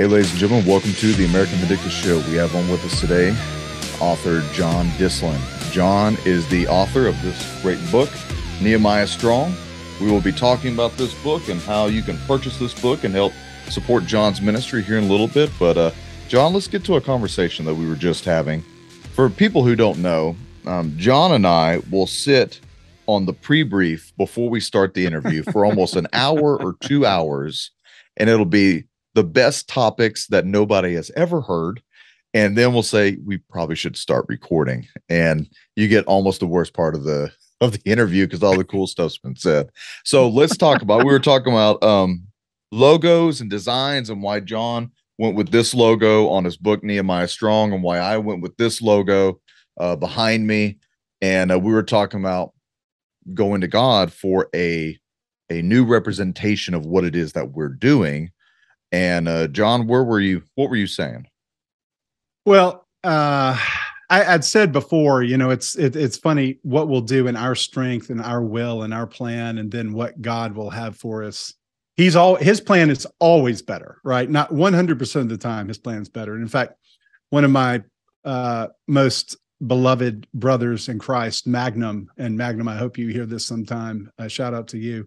Hey, ladies and gentlemen, welcome to the American Vindicta Show. We have on with us today author John Dyslin. John is the author of this great book, Nehemiah Strong. We will be talking about this book and how you can purchase this book and help support John's ministry here in a little bit. But, uh, John, let's get to a conversation that we were just having. For people who don't know, um, John and I will sit on the pre brief before we start the interview for almost an hour or two hours, and it'll be the best topics that nobody has ever heard. And then we'll say we probably should start recording. And you get almost the worst part of the of the interview because all the cool stuff's been said. So let's talk about we were talking about um logos and designs and why John went with this logo on his book Nehemiah Strong and why I went with this logo uh, behind me. And uh, we were talking about going to God for a a new representation of what it is that we're doing and uh, John, where were you? What were you saying? Well, uh, I, would said before, you know, it's it, it's funny what we'll do in our strength and our will and our plan, and then what God will have for us. He's all his plan is always better, right? Not 100% of the time his plan's better. And in fact, one of my uh, most beloved brothers in Christ, Magnum, and Magnum, I hope you hear this sometime. Uh, shout out to you,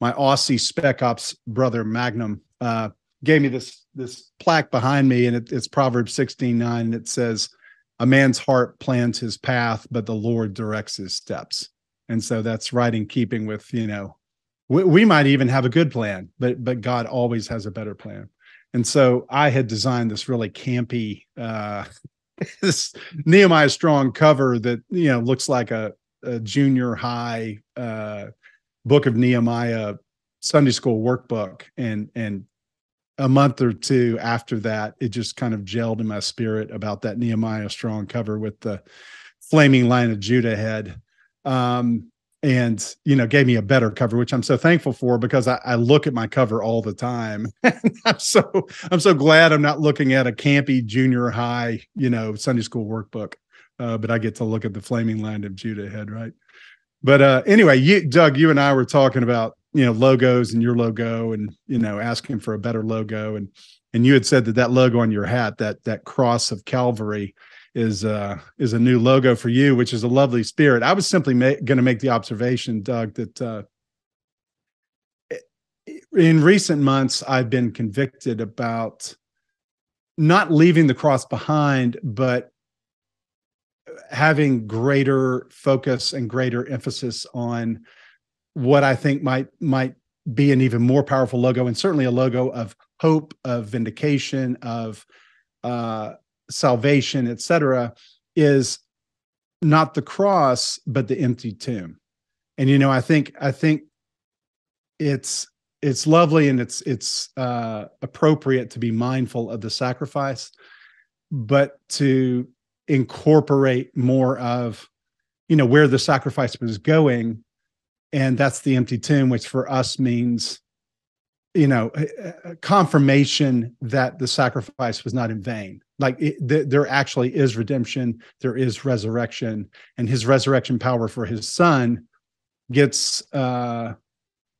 my Aussie Spec Ops brother, Magnum. Uh, gave me this this plaque behind me, and it, it's Proverbs sixteen nine. It says, "A man's heart plans his path, but the Lord directs his steps." And so that's right in keeping with you know, we, we might even have a good plan, but but God always has a better plan. And so I had designed this really campy, uh, this Nehemiah Strong cover that you know looks like a, a junior high uh, book of Nehemiah Sunday school workbook, and and a month or two after that, it just kind of gelled in my spirit about that Nehemiah Strong cover with the flaming lion of Judah head. Um, and you know, gave me a better cover, which I'm so thankful for because I, I look at my cover all the time. I'm so I'm so glad I'm not looking at a campy junior high, you know, Sunday school workbook. Uh, but I get to look at the flaming Lion of Judah head, right? But uh, anyway, you, Doug, you and I were talking about you know logos and your logo and you know asking for a better logo. And and you had said that that logo on your hat that that cross of calvary is uh is a new logo for you which is a lovely spirit. I was simply ma- going to make the observation doug that uh in recent months i've been convicted about not leaving the cross behind but having greater focus and greater emphasis on what I think might might be an even more powerful logo, and certainly a logo of hope, of vindication, of uh, salvation, etc., is not the cross, but the empty tomb. And you know, I think I think it's it's lovely and it's it's uh, appropriate to be mindful of the sacrifice, but to incorporate more of you know where the sacrifice was going and that's the empty tomb which for us means you know confirmation that the sacrifice was not in vain. Like it, th- there actually is redemption there is resurrection and his resurrection power for his son gets uh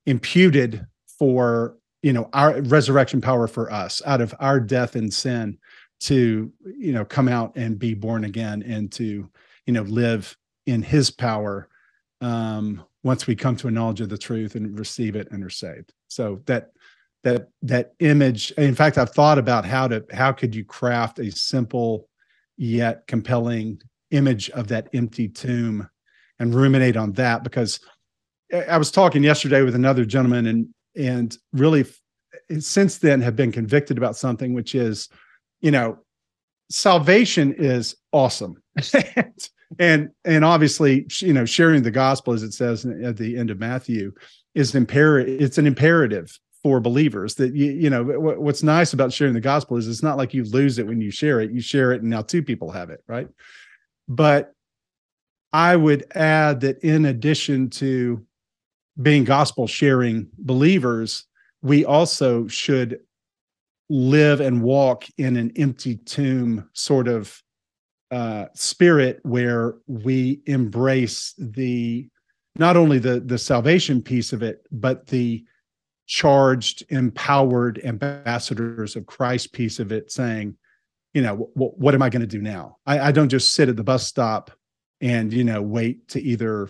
imputed for you know our resurrection power for us out of our death and sin to you know come out and be born again and to you know live in his power. Um once we come to a knowledge of the truth and receive it and are saved. So that that that image, in fact, I've thought about how to how could you craft a simple yet compelling image of that empty tomb and ruminate on that because I was talking yesterday with another gentleman and and really since then have been convicted about something which is you know salvation is awesome and and obviously you know sharing the gospel as it says at the end of matthew is imperative it's an imperative for believers that you, you know what's nice about sharing the gospel is it's not like you lose it when you share it. You share it and now two people have it right? But i would add that in addition to being gospel sharing believers we also should live and walk in an empty tomb sort of uh, spirit where we embrace the not only the the salvation piece of it, but the charged, empowered ambassadors of Christ piece of it, saying, you know, what am I going to do now? I, I don't just sit at the bus stop and you know wait to either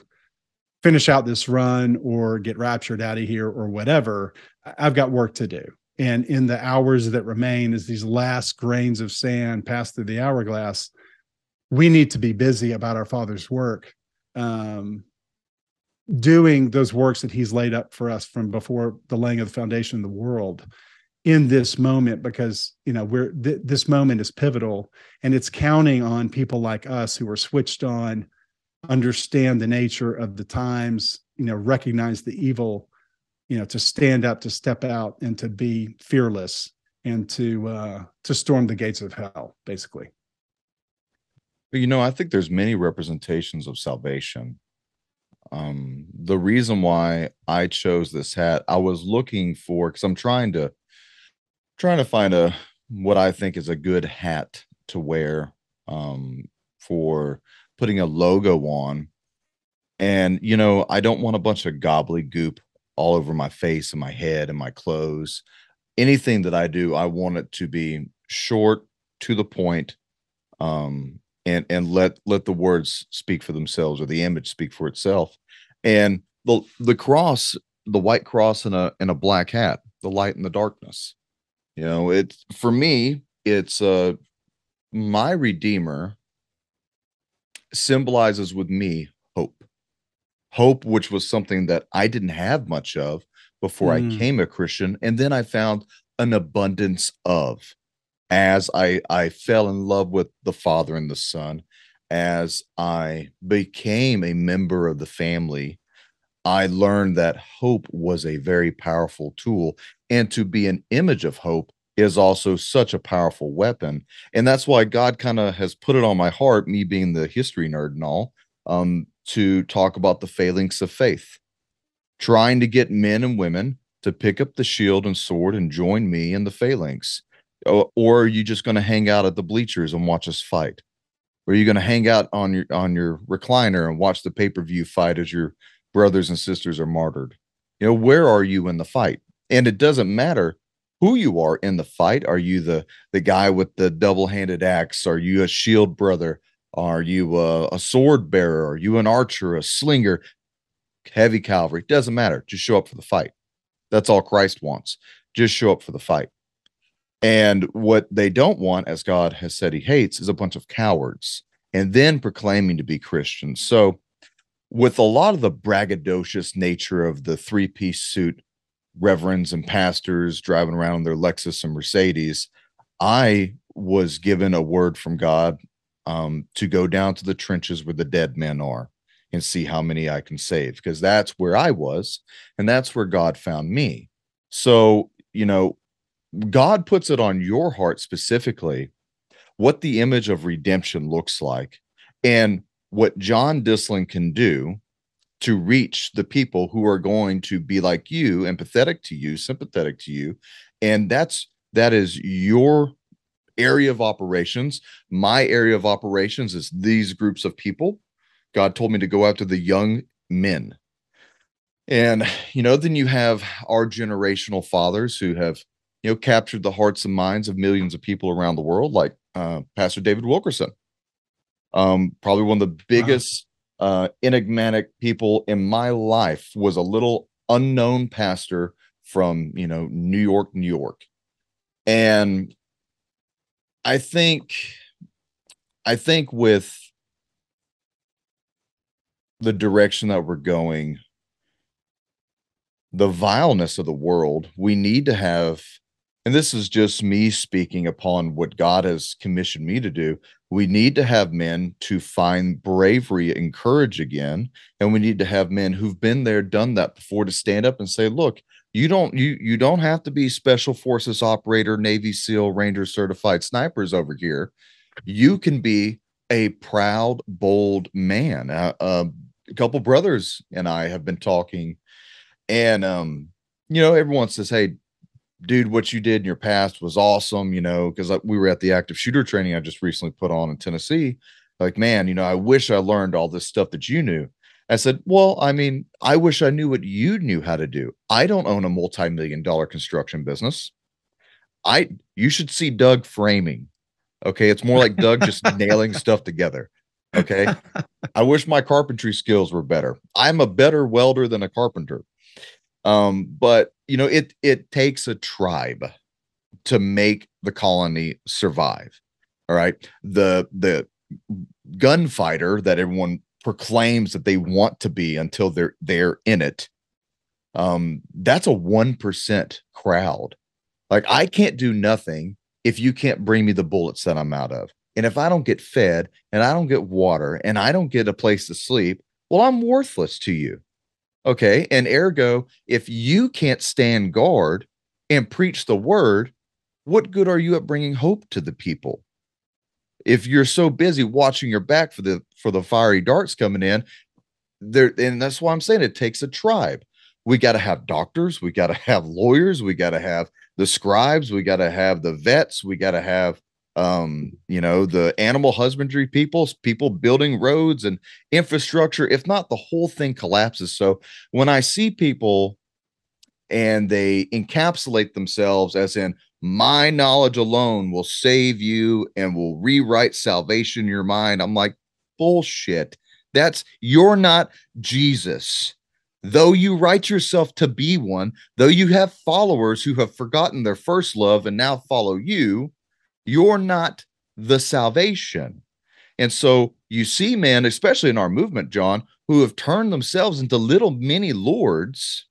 finish out this run or get raptured out of here or whatever. I've got work to do. And in the hours that remain, as these last grains of sand pass through the hourglass, we need to be busy about our Father's work, um, doing those works that He's laid up for us from before the laying of the foundation of the world in this moment because you know we're th- this moment is pivotal and it's counting on people like us who are switched on understand the nature of the times you know recognize the evil you know to stand up to step out and to be fearless and to uh to storm the gates of hell basically you know i think there's many representations of salvation um the reason why i chose this hat i was looking for because i'm trying to trying to find a what i think is a good hat to wear um for putting a logo on and you know i don't want a bunch of gobbledygook all over my face and my head and my clothes. Anything that I do, I want it to be short, to the point, um, and and let let the words speak for themselves or the image speak for itself. And the the cross, the white cross and a and a black hat, the light and the darkness. You know, it's for me, it's uh my redeemer symbolizes with me hope hope, which was something that I didn't have much of before mm. I came a Christian. And then I found an abundance of as I, I fell in love with the Father and the Son, as I became a member of the family, I learned that hope was a very powerful tool. And to be an image of hope is also such a powerful weapon. And that's why God kind of has put it on my heart, me being the history nerd and all, um, to talk about the phalanx of faith, trying to get men and women to pick up the shield and sword and join me in the phalanx. Or, or are you just going to hang out at the bleachers and watch us fight? Or are you going to hang out on your on your recliner and watch the pay-per-view fight as your brothers and sisters are martyred? You know, where are you in the fight? And it doesn't matter who you are in the fight. Are you the the guy with the double-handed axe? Are you a shield brother? Are you a, a sword bearer? Are you an archer, a slinger, heavy cavalry? Doesn't matter. Just show up for the fight. That's all Christ wants. Just show up for the fight. And what they don't want, as God has said he hates, is a bunch of cowards and then proclaiming to be Christians. So, with a lot of the braggadocious nature of the three piece suit reverends and pastors driving around in their Lexus and Mercedes, I was given a word from God um, to go down to the trenches where the dead men are and see how many I can save because that's where I was and that's where God found me. So, you know, God puts it on your heart specifically what the image of redemption looks like and what John Dyslin can do to reach the people who are going to be like you, empathetic to you, sympathetic to you. And that's that is your area of operations. My area of operations is these groups of people. God told me to go after the young men. And, you know, then you have our generational fathers who have, you know, captured the hearts and minds of millions of people around the world, like uh, Pastor David Wilkerson. Um, probably one of the biggest wow. uh, enigmatic people in my life was a little unknown pastor from, you know, New York, New York. And I think I think with the direction that we're going, the vileness of the world, we need to have, and this is just me speaking upon what God has commissioned me to do. We need to have men to find bravery and courage again. And we need to have men who've been there, done that before to stand up and say, look, you don't you you don't have to be special forces operator navy seal ranger certified snipers over here you can be a proud bold man uh, uh, a couple brothers and i have been talking and um you know everyone says hey dude what you did in your past was awesome you know because we were at the active shooter training i just recently put on in tennessee like man you know i wish i learned all this stuff that you knew I said, Well, I mean, I wish I knew what you knew how to do. I don't own a multi million dollar construction business. I, you should see Doug framing. Okay. It's more like Doug just nailing stuff together. Okay. I wish my carpentry skills were better. I'm a better welder than a carpenter. Um, but you know, it it takes a tribe to make the colony survive. All right. The the gunfighter that everyone proclaims that they want to be until they're they're in it. Um, that's a one percent crowd. Like I can't do nothing if you can't bring me the bullets that I'm out of. And if I don't get fed and I don't get water and I don't get a place to sleep, well, I'm worthless to you. Okay. And ergo, if you can't stand guard and preach the word, what good are you at bringing hope to the people? If you're so busy watching your back for the for the fiery darts coming in, there and that's why I'm saying it takes a tribe. We got to have doctors, we got to have lawyers, we got to have the scribes, we got to have the vets, we got to have um you know the animal husbandry people people building roads and infrastructure if not the whole thing collapses. So when i see people and they encapsulate themselves as in my knowledge alone will save you and will rewrite salvation in your mind i'm like bullshit. That's you're not jesus. Though you write yourself to be one though you have followers who have forgotten their first love and now follow you you're not the salvation. And so you see men, especially in our movement, John, who have turned themselves into little mini lords.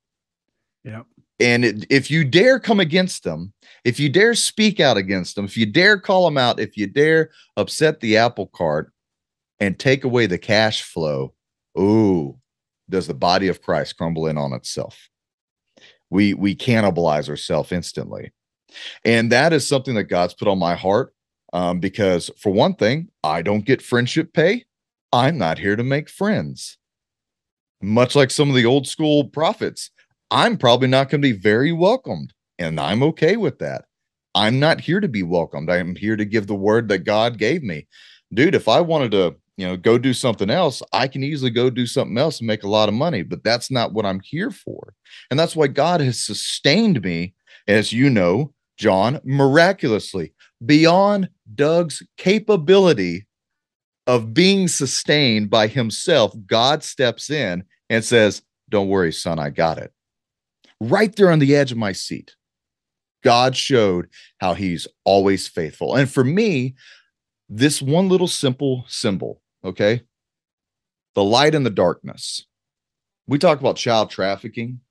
Yeah. And it, if you dare come against them, if you dare speak out against them, if you dare call them out, if you dare upset the apple cart and take away the cash flow, ooh, does the body of Christ crumble in on itself? We we cannibalize ourselves instantly. And that is something that God's put on my heart um, because, for one thing, I don't get friendship pay. I'm not here to make friends. Much like some of the old school prophets, I'm probably not going to be very welcomed, and I'm okay with that. I'm not here to be welcomed. I am here to give the word that God gave me. Dude, if I wanted to, you know, go do something else, I can easily go do something else and make a lot of money, but that's not what I'm here for. And that's why God has sustained me, as you know, John, miraculously beyond Doug's capability of being sustained by himself, God steps in and says, Don't worry, son, I got it. Right there on the edge of my seat, God showed how he's always faithful. And for me, this one little simple symbol, okay? The light and the darkness. We talk about child trafficking.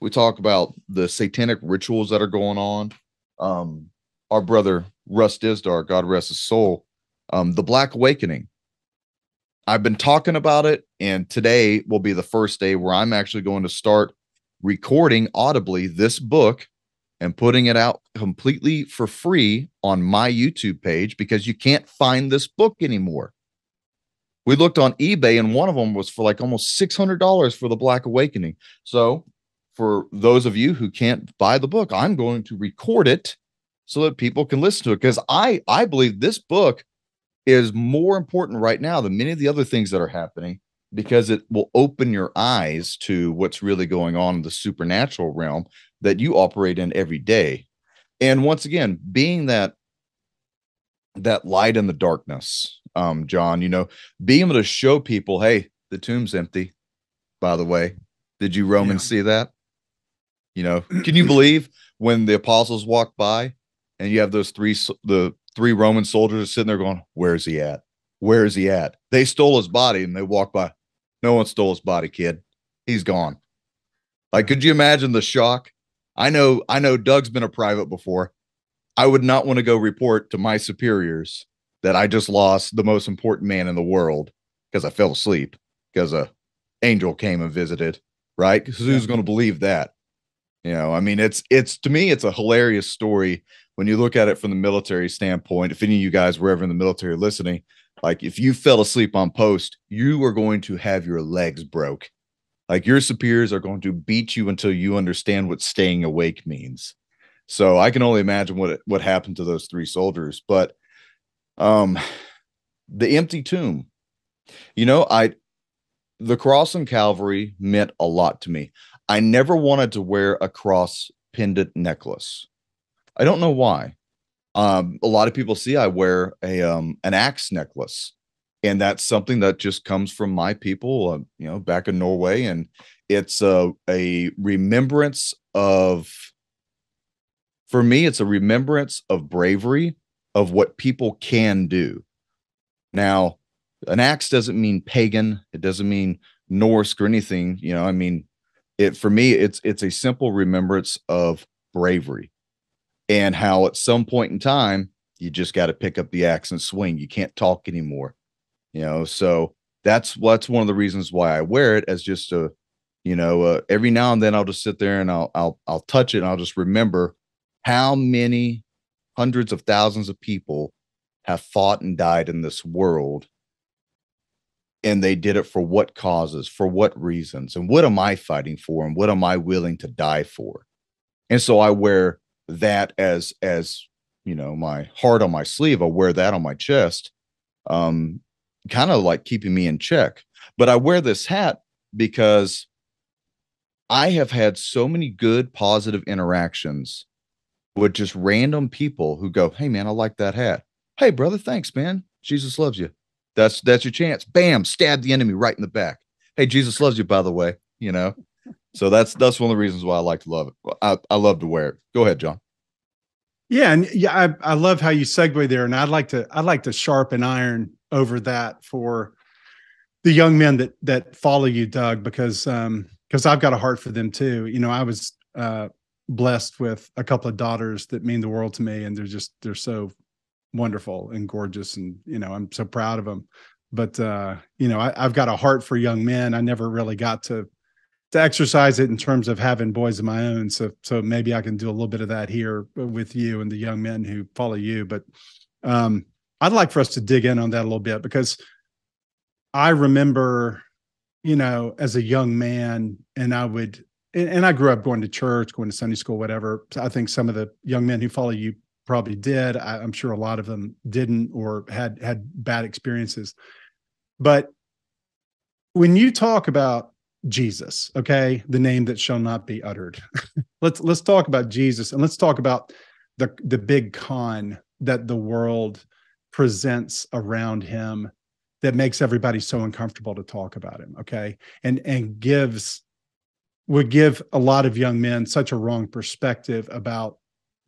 We talk about the satanic rituals that are going on um, our brother Russ Dizdar, God rest his soul, um, the Black Awakening. I've been talking about it, and today will be the first day where I'm actually going to start recording audibly this book and putting it out completely for free on my YouTube page because you can't find this book anymore. We looked on eBay, and one of them was for like almost $600 for the Black Awakening. So for those of you who can't buy the book, I'm going to record it so that people can listen to it because I I believe this book is more important right now than many of the other things that are happening because it will open your eyes to what's really going on in the supernatural realm that you operate in every day. And once again, being that that light in the darkness, um, John, you know, being able to show people, hey, the tomb's empty. By the way, did you Romans yeah. see that? You know, can you believe when the apostles walked by and you have those three the three Roman soldiers sitting there going, "Where's he at? Where is he at?" They stole his body and they walked by. No one stole his body, kid. He's gone. Like, could you imagine the shock? I know, I know Doug's been a private before. I would not want to go report to my superiors that I just lost the most important man in the world because I fell asleep because a angel came and visited, right? Because who's going to believe that? You know, I mean, it's it's to me, it's a hilarious story when you look at it from the military standpoint. If any of you guys were ever in the military listening, like if you fell asleep on post, you are going to have your legs broke. Like your superiors are going to beat you until you understand what staying awake means. So I can only imagine what what happened to those three soldiers. But um, the empty tomb. You know, I the cross and Calvary meant a lot to me. I never wanted to wear a cross pendant necklace. I don't know why. Um, a lot of people see I wear a um, an axe necklace, and that's something that just comes from my people, uh, you know, back in Norway, and it's a a remembrance of. For me, it's a remembrance of bravery of what people can do. Now, an axe doesn't mean pagan. It doesn't mean Norse or anything. You know, I mean, it for me, it's it's a simple remembrance of bravery and how at some point in time you just got to pick up the axe and swing. You can't talk anymore. You know, so that's what's one of the reasons why I wear it as just a, you know, uh, every now and then I'll just sit there and I'll I'll I'll touch it and I'll just remember how many hundreds of thousands of people have fought and died in this world and they did it for what causes for what reasons and what am i fighting for and what am i willing to die for? And so i wear that as as you know my heart on my sleeve. I wear that on my chest um kind of like keeping me in check. But i wear this hat because i have had so many good positive interactions with just random people who go hey man i like that hat. Hey brother thanks man. Jesus loves you that's that's your chance. Bam, stab the enemy right in the back. Hey, Jesus loves you, by the way. You know, so that's that's one of the reasons why I like to love it. I, I love to wear it. Go ahead, John. Yeah, and yeah, I, I love how you segue there, and I'd like to I'd like to sharpen iron over that for the young men that that follow you, Doug, because um because I've got a heart for them too. You know, I was uh blessed with a couple of daughters that mean the world to me, and they're just they're so wonderful and gorgeous and you know i'm so proud of them but uh you know I, i've got a heart for young men. I never really got to to exercise it in terms of having boys of my own. So so maybe i can do a little bit of that here with you and the young men who follow you. But um i'd like for us to dig in on that a little bit because i remember you know as a young man and i would and, and i grew up going to church going to sunday school whatever. I think some of the young men who follow you probably did. I, am sure a lot of them didn't or had had bad experiences. But when you talk about Jesus, okay, the name that shall not be uttered. let's let's talk about Jesus and let's talk about the the big con that the world presents around him that makes everybody so uncomfortable to talk about him, okay? And and gives would give a lot of young men such a wrong perspective about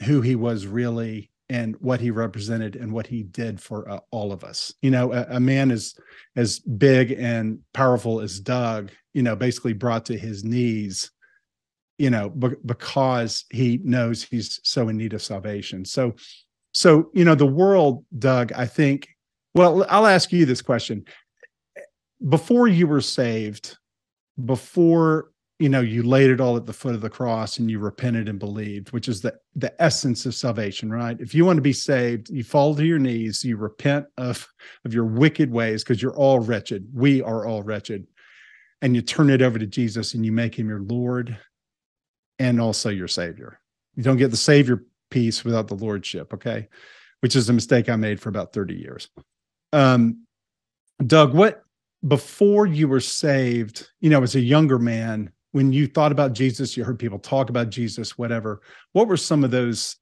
who he was really and what he represented and what he did for uh, all of us. You know, a, a, man as as big and powerful as Doug, you know, basically brought to his knees, you know, because he knows he's so in need of salvation. So, so you know, the world, Doug, I think. Well, I'll ask you this question: Before you were saved, before you know you laid it all at the foot of the cross and you repented and believed which is the the essence of salvation right? If you want to be saved you fall to your knees you repent of of your wicked ways because you're all wretched. We are all wretched. And you turn it over to jesus and you make him your lord and also your savior. You don't get the savior piece without the lordship okay? Which is a mistake i made for about 30 years. Um doug what before you were saved you know as a younger man when you thought about Jesus, you heard people talk about Jesus, whatever. What were some of those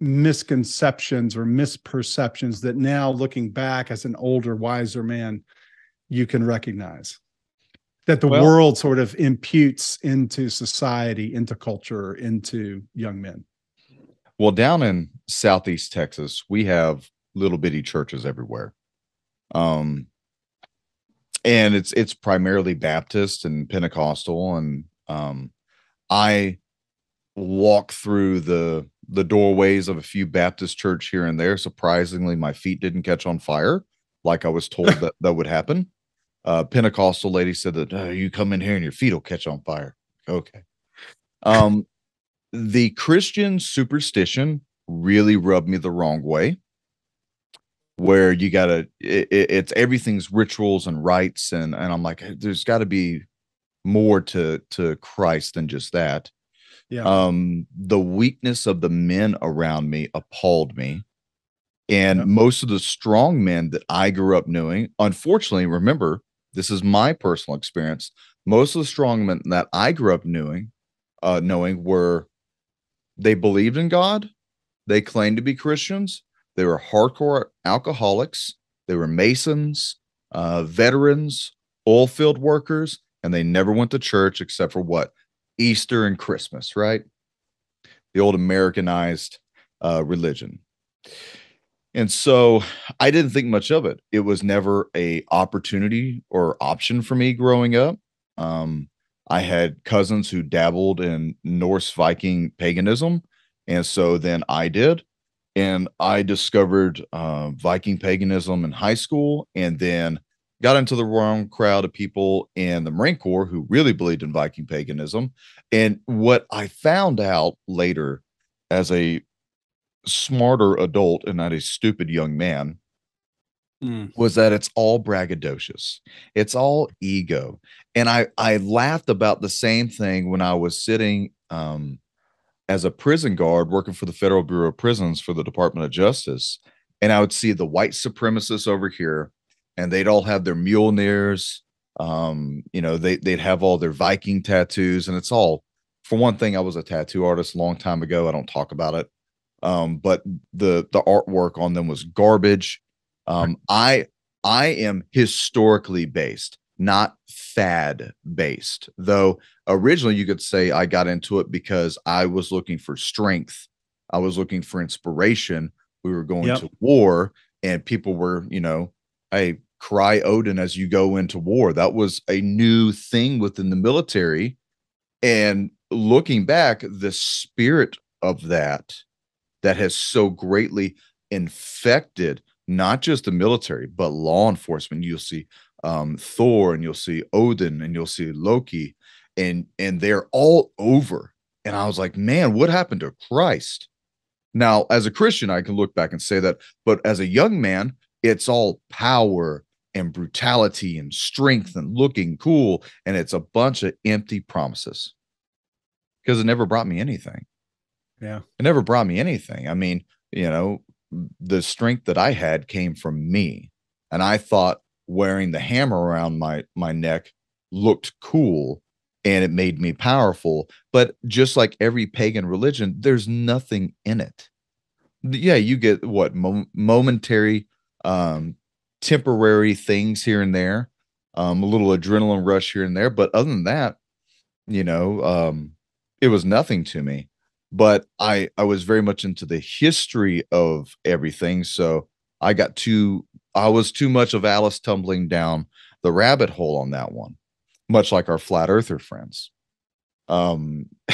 misconceptions or misperceptions that now, looking back as an older, wiser man, you can recognize? That the well, world sort of imputes into society, into culture, into young men. Well, down in Southeast Texas, we have little bitty churches everywhere. Um, and it's it's primarily Baptist and Pentecostal, and um, I walk through the the doorways of a few Baptist church here and there. Surprisingly, my feet didn't catch on fire like I was told that that would happen. Uh, Pentecostal lady said that oh, you come in here and your feet will catch on fire. Okay. Um, the Christian superstition really rubbed me the wrong way where you gotta it, it's everything's rituals and rites and and i'm like there's got to be more to to christ than just that yeah um the weakness of the men around me appalled me and yeah. most of the strong men that i grew up knowing unfortunately remember this is my personal experience. Most of the strong men that I grew up knowing, uh, knowing were they believed in God, they claimed to be Christians, they were hardcore alcoholics, they were masons, uh, veterans, oil field workers, and they never went to church except for what Easter and Christmas, right? The old Americanized uh, religion. And so I didn't think much of it. It was never a opportunity or option for me growing up. Um, I had cousins who dabbled in Norse Viking paganism, and so then I did, and I discovered uh, Viking paganism in high school, and then got into the wrong crowd of people in the Marine Corps who really believed in Viking paganism. And what I found out later as a smarter adult and not a stupid young man mm. was that it's all braggadocious. It's all ego. And I I laughed about the same thing when I was sitting um, as a prison guard working for the Federal Bureau of Prisons for the Department of Justice. And I would see the white supremacists over here, and they'd all have their Mjolnirs. Um, you know, they they'd have all their Viking tattoos, and it's all for one thing, I was a tattoo artist a long time ago. I don't talk about it. Um, but the the artwork on them was garbage. Um, I I am historically based, not fad based. Though originally you could say I got into it because I was looking for strength. I was looking for inspiration. We were going yep. to war, and people were, you know, hey, cry Odin as you go into war. That was a new thing within the military. And looking back, the spirit of that that has so greatly infected not just the military but law enforcement you'll see um, thor and you'll see odin and you'll see loki and and they're all over and i was like man what happened to christ now as a christian i can look back and say that but as a young man it's all power and brutality and strength and looking cool and it's a bunch of empty promises because it never brought me anything yeah. It never brought me anything. I mean, you know, the strength that I had came from me. And I thought wearing the hammer around my my neck looked cool and it made me powerful. But just like every pagan religion, there's nothing in it. Yeah, you get what mo- momentary um temporary things here and there, um, a little adrenaline rush here and there. But other than that, you know, um, it was nothing to me but I I was very much into the history of everything. So I got too I was too much of Alice tumbling down the rabbit hole on that one, much like our flat earther friends. Um,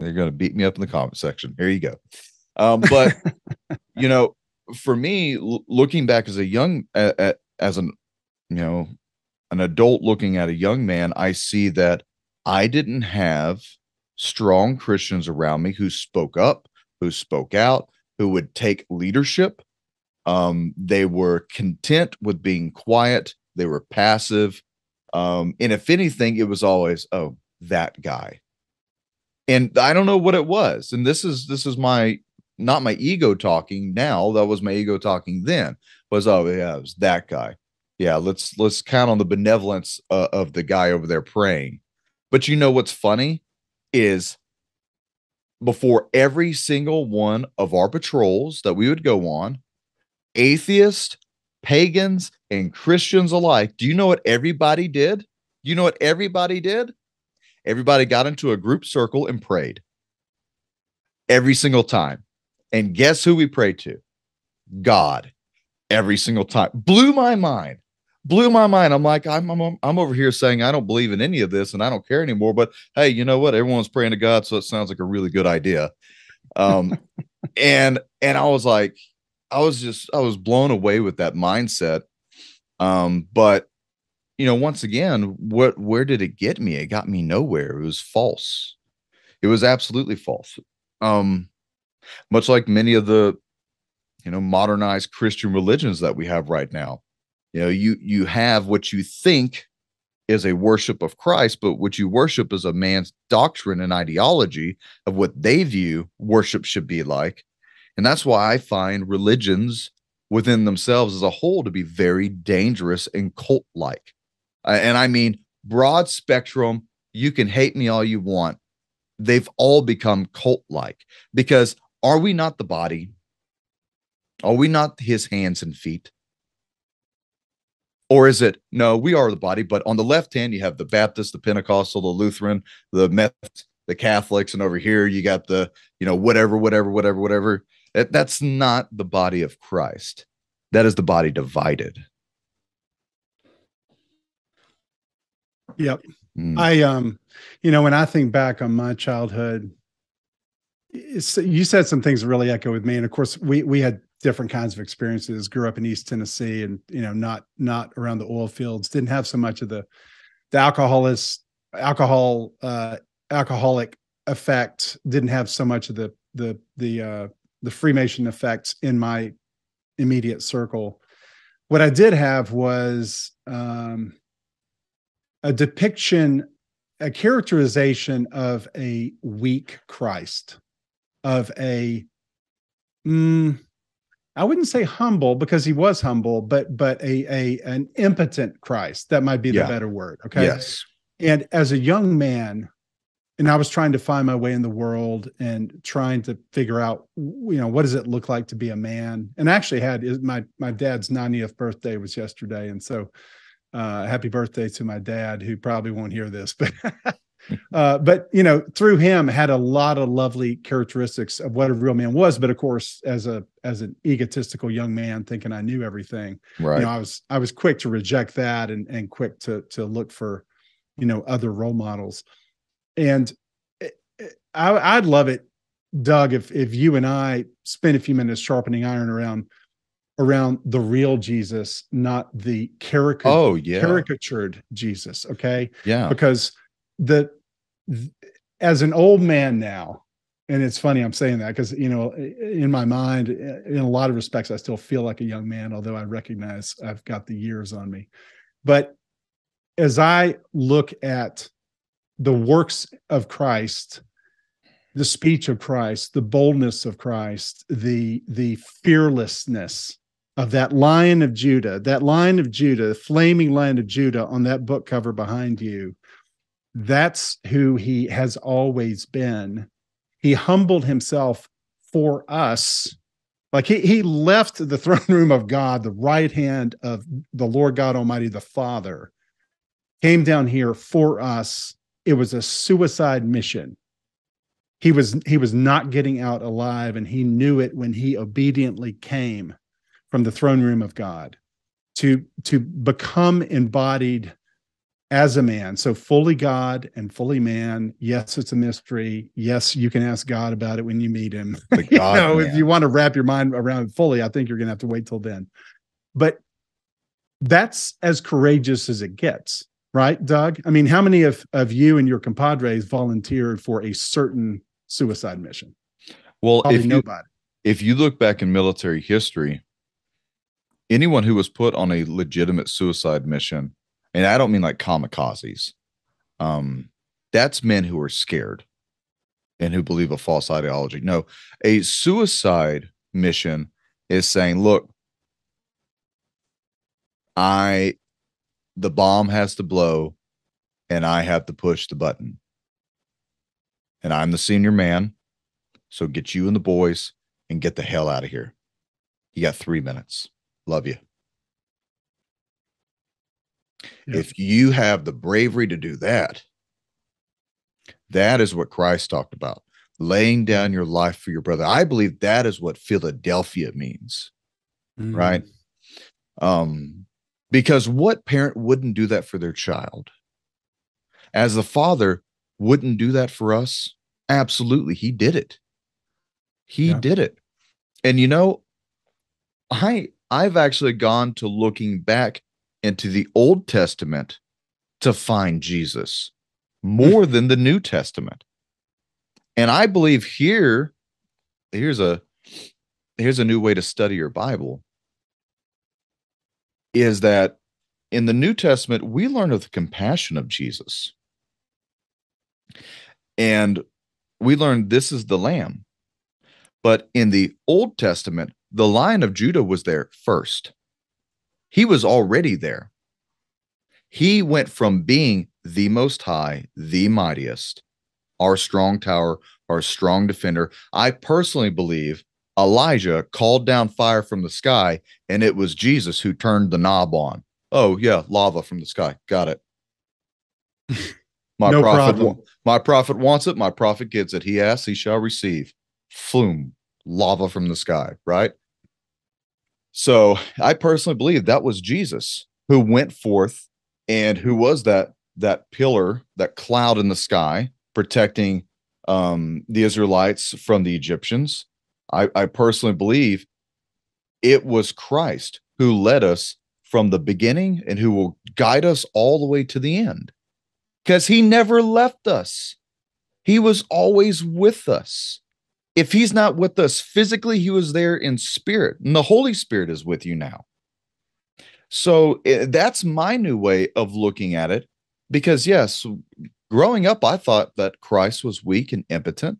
they're gonna beat me up in the comment section. Here you go. Um, but you know, for me, l- looking back as a young as an you know an adult looking at a young man, I see that I didn't have strong Christians around me who spoke up, who spoke out, who would take leadership. Um, they were content with being quiet, they were passive. Um, and if anything, it was always, oh, that guy. And I don't know what it was. And this is this is my not my ego talking now. That was my ego talking then. Was oh yeah, it was that guy. Yeah, let's let's count on the benevolence uh, of the guy over there praying. But you know what's funny? is before every single one of our patrols that we would go on, atheists, pagans, and Christians alike, do you know what everybody did? You know what everybody did? Everybody got into a group circle and prayed every single time. And guess who we prayed to? God every single time. Blew my mind blew my mind. I'm like, I'm, I'm, I'm over here saying I don't believe in any of this and I don't care anymore. But hey, you know what? Everyone's praying to God, so it sounds like a really good idea. Um, and and I was like, I was just I was blown away with that mindset. Um, but you know, once again, what where did it get me? It got me nowhere. It was false. It was absolutely false. Um, much like many of the you know modernized Christian religions that we have right now you know you you have what you think is a worship of Christ, but what you worship is a man's doctrine and ideology of what they view worship should be like. And that's why I find religions within themselves as a whole to be very dangerous and cult like. And I mean broad spectrum. You can hate me all you want. They've all become cult like because are we not the body? Are we not his hands and feet? Or is it no, we are the body, but on the left hand, you have the Baptist, the Pentecostal, the Lutheran, the Methodist, the Catholics, and over here you got the, you know, whatever, whatever, whatever, whatever. That, that's not the body of Christ. That is the body divided. Yep. Mm. I um, you know, when I think back on my childhood, you said some things that really echo with me. And of course, we we had different kinds of experiences. Grew up in East Tennessee, and you know, not not around the oil fields. Didn't have so much of the the alcoholist alcohol uh, alcoholic effect. Didn't have so much of the the the uh, the Freemason effects in my immediate circle. What I did have was um, a depiction, a characterization of a weak Christ, of a mm, I wouldn't say humble because he was humble, but but a a an impotent Christ. That might be the yeah. better word. Okay. Yes. And as a young man, and I was trying to find my way in the world and trying to figure out, you know, what does it look like to be a man? And I actually had my my dad's 90th birthday was yesterday, and so uh, happy birthday to my dad, who probably won't hear this, but uh, but you know, through him had a lot of lovely characteristics of what a real man was. But of course, as a as an egotistical young man, thinking I knew everything, right? You know, I was I was quick to reject that and and quick to to look for, you know, other role models. And I, I'd love it, Doug, if if you and I spend a few minutes sharpening iron around around the real Jesus, not the caricature, oh, yeah. caricatured Jesus. Okay. Yeah. Because the as an old man now, and it's funny I'm saying that because you know in my mind, in a lot of respects, I still feel like a young man, although I recognize I've got the years on me. But as I look at the works of Christ, the speech of Christ, the boldness of Christ, the the fearlessness of that lion of Judah, that lion of Judah, the flaming lion of Judah on that book cover behind you, that's who he has always been. He humbled himself for us. Like he, he left the throne room of God, the right hand of the Lord God Almighty, the Father, came down here for us. It was a suicide mission. He was he was not getting out alive, and he knew it when he obediently came from the throne room of God. To to become embodied as a man so fully god and fully man yes it's a mystery. Yes you can ask god about it when you meet him. You know if you want to wrap your mind around it fully i think you're going to have to wait till then. But that's as courageous as it gets right doug? I mean how many of, of you and your compadres volunteered for a certain suicide mission? Well Probably if you, nobody. if you look back in military history anyone who was put on a legitimate suicide mission, and I don't mean like kamikazes, um, that's men who are scared and who believe a false ideology. No, a suicide mission is saying, look, I, the bomb has to blow and I have to push the button. And I'm the senior man. So get you and the boys and get the hell out of here. You got three minutes. Love you. Yeah. If you have the bravery to do that, that is what Christ talked about laying down your life for your brother. I believe that is what Philadelphia means, mm. right? Um, because what parent wouldn't do that for their child? As the father wouldn't do that for us, absolutely, he did it. He yeah. did it. And you know, I I've actually gone to looking back into the Old Testament to find Jesus more hmm. than the New Testament. And I believe here, here's a here's a new way to study your Bible is that in the New Testament, we learn of the compassion of Jesus. And we learn this is the Lamb. But in the Old Testament, the Lion of Judah was there first. He was already there. He went from being the most high, the mightiest, our strong tower, our strong defender. I personally believe Elijah called down fire from the sky, and it was Jesus who turned the knob on. Oh, yeah, lava from the sky. Got it. My No prophet, wa- my prophet wants it. My prophet gets it. He asks, he shall receive. Flume, lava from the sky, right? So I personally believe that was Jesus who went forth and who was that that pillar, that cloud in the sky, protecting um, the Israelites from the Egyptians. I, I personally believe it was Christ who led us from the beginning and who will guide us all the way to the end because he never left us. He was always with us. If he's not with us physically, he was there in spirit, and the Holy Spirit is with you now. So eh, that's my new way of looking at it. Because, yes, growing up, I thought that Christ was weak and impotent.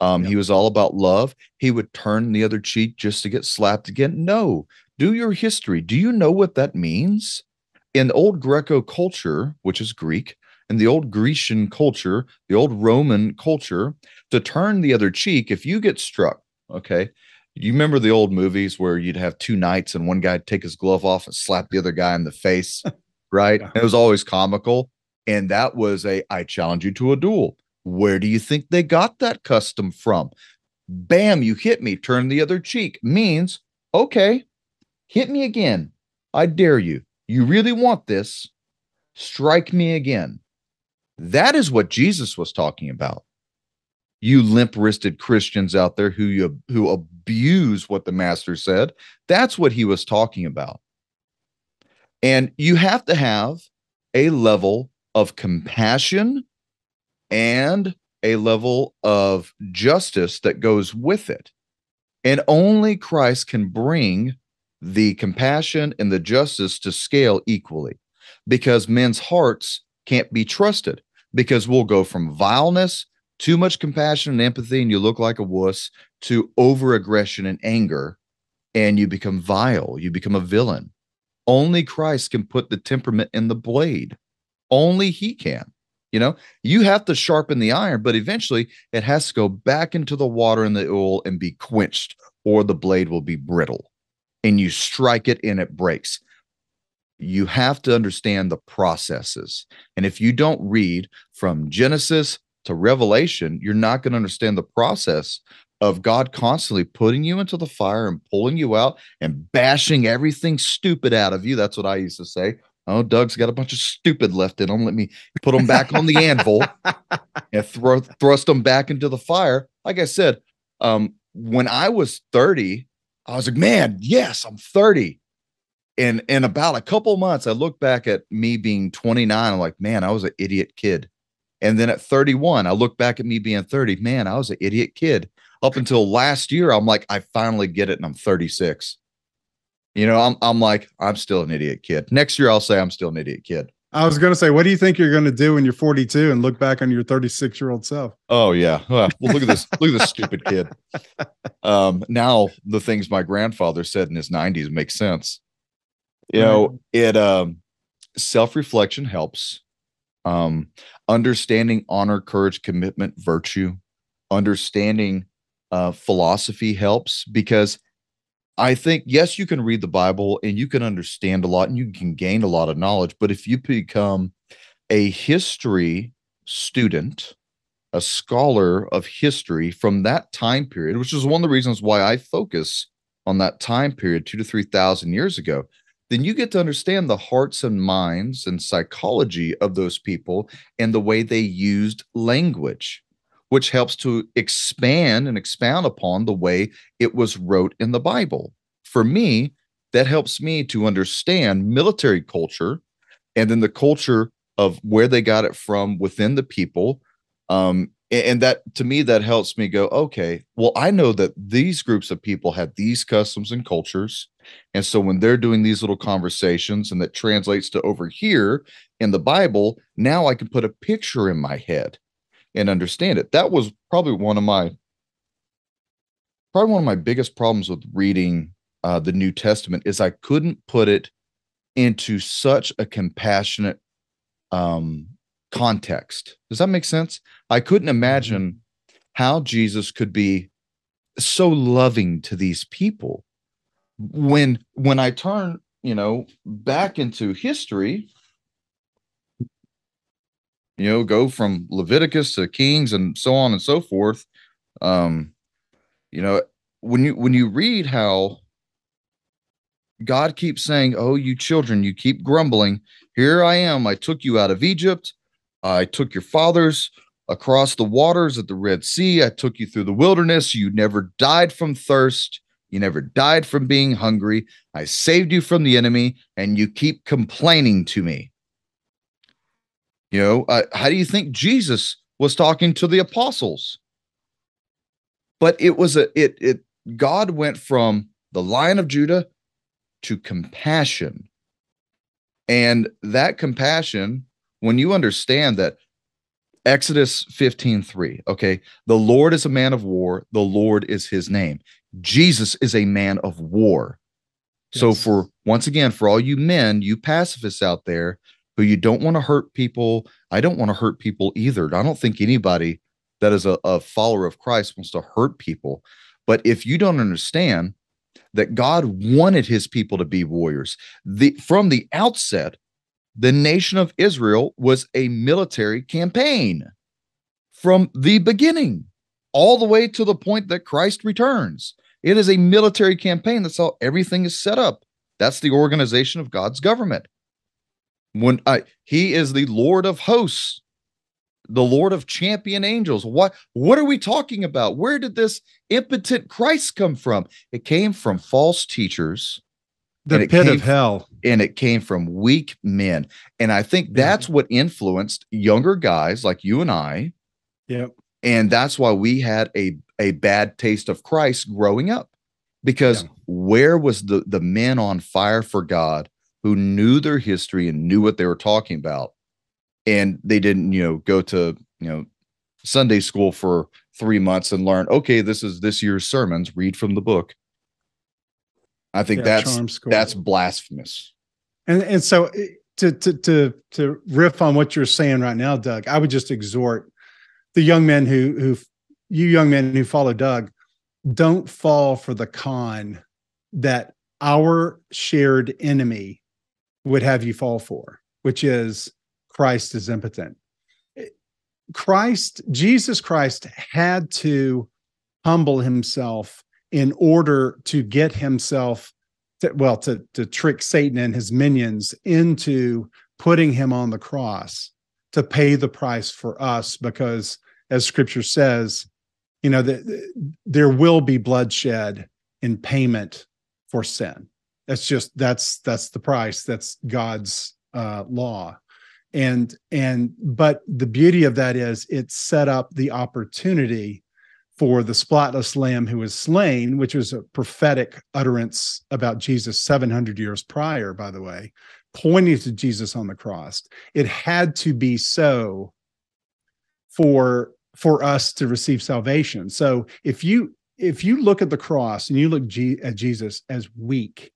Um, Yep. He was all about love. He would turn the other cheek just to get slapped again. No, do your history. Do you know what that means? In old Greco culture, which is Greek, and the old Grecian culture, the old Roman culture, to turn the other cheek, if you get struck, okay, you remember the old movies where you'd have two knights and one guy take his glove off and slap the other guy in the face, right? Yeah. It was always comical. And that was a I challenge you to a duel. Where do you think they got that custom from? Bam, you hit me, turn the other cheek means, okay, hit me again. I dare you. You really want this? Strike me again. That is what Jesus was talking about. You limp-wristed Christians out there who you who abuse what the master said. That's what he was talking about. And you have to have a level of compassion and a level of justice that goes with it. And only Christ can bring the compassion and the justice to scale equally because men's hearts can't be trusted because we'll go from vileness, too much compassion and empathy, and you look like a wuss, to over aggression and anger, and you become vile, you become a villain. Only Christ can put the temperament in the blade. Only He can. You know, you have to sharpen the iron, but eventually it has to go back into the water and the oil and be quenched, or the blade will be brittle. And you strike it and it breaks. You have to understand the processes. And if you don't read from Genesis to Revelation, you're not going to understand the process of God constantly putting you into the fire and pulling you out and bashing everything stupid out of you. That's what I used to say. Oh, Doug's got a bunch of stupid left in him. Let me put them back on the anvil and throw thrust them back into the fire. Like I said, um, when I was 30, I was like, man, yes, I'm 30. And in about a couple months, I look back at me being 29. I'm like, man, I was an idiot kid. And then at 31, I look back at me being 30. Man, I was an idiot kid. Up until last year, I'm like, I finally get it, and I'm 36. You know, I'm I'm like, I'm still an idiot kid. Next year, I'll say I'm still an idiot kid. I was going to say, what do you think you're going to do when you're 42 and look back on your 36 year old self? Oh yeah. Well, look at this. look at this stupid kid. Um, now the things my grandfather said in his 90s make sense. You know, it um self-reflection helps. Um, understanding honor, courage, commitment, virtue, understanding uh philosophy helps because I think yes, you can read the Bible and you can understand a lot and you can gain a lot of knowledge, but if you become a history student, a scholar of history from that time period, which is one of the reasons why I focus on that time period, two to 3,000 years ago, then you get to understand the hearts and minds and psychology of those people and the way they used language, which helps to expand and expound upon the way it was wrote in the Bible. For me, that helps me to understand military culture and then the culture of where they got it from within the people um and that to me that helps me go okay well i know that these groups of people have these customs and cultures and so when they're doing these little conversations and that translates to over here in the bible now i can put a picture in my head and understand it that was probably one of my probably one of my biggest problems with reading uh, the new testament is i couldn't put it into such a compassionate um, context. Does that make sense? I couldn't Mm-hmm. imagine how Jesus could be so loving to these people when when I turn, you know, back into history, you know, go from Leviticus to Kings and so on and so forth. Um, you know, when you when you read how God keeps saying, "Oh, you children, you keep grumbling. Here I am. I took you out of Egypt. I took your fathers across the waters at the Red Sea. I took you through the wilderness. You never died from thirst. You never died from being hungry. I saved you from the enemy, and you keep complaining to me." You know, uh, how do you think Jesus was talking to the apostles? But it was a it it God went from the Lion of Judah to compassion. And that compassion, when you understand that Exodus 15 3, okay, the Lord is a man of war, the Lord is his name. Jesus is a man of war. So, for once again, for all you men, you pacifists out there who you don't want to hurt people, I don't want to hurt people either. I don't think anybody that is a, a follower of Christ wants to hurt people. But if you don't understand that God wanted his people to be warriors, the from the outset, the nation of Israel was a military campaign from the beginning, all the way to the point that Christ returns. It is a military campaign. That's how everything is set up. That's the organization of God's government. When I, he is the Lord of hosts, the Lord of champion angels. What what are we talking about? Where did this impotent Christ come from? It came from false teachers The it pit came of hell. and it came from weak men. And I think Yeah. that's what influenced younger guys like you and I. Yep. And that's why we had a, a bad taste of Christ growing up. Because Yeah. where was the, the men on fire for God who knew their history and knew what they were talking about? And they didn't, you know, go to, you know, Sunday school for three months and learn, okay, this is this year's sermons, read from the book. I think Yeah, that's that's blasphemous. And and so eh, to to to to riff on what you're saying right now, Doug, I would just exhort the young men who who you young men who follow Doug, don't fall for the con that our shared enemy would have you fall for, which is Christ is impotent. Christ, Jesus Christ had to humble himself in order to get himself to, well to to trick satan and his minions into putting him on the cross to pay the price for us because as scripture says you know that there will be bloodshed in payment for sin that's just that's that's the price that's god's uh law and and but the beauty of that is it set up the opportunity for the spotless lamb who was slain, which was a prophetic utterance about Jesus 700 years prior, by the way, pointing to Jesus on the cross. It had to be so for for us to receive salvation. So if you if you look at the cross and you look G, at Jesus as weak,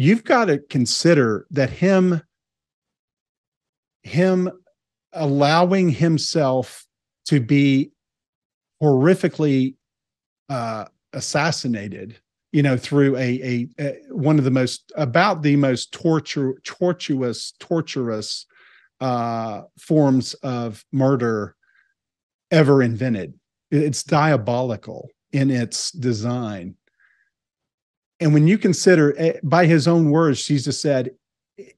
you've got to consider that him him allowing himself to be horrifically uh, assassinated you know through a, a a one of the most about the most torture tortuous torturous uh forms of murder ever invented. It's diabolical in its design and when you consider eh, by his own words jesus said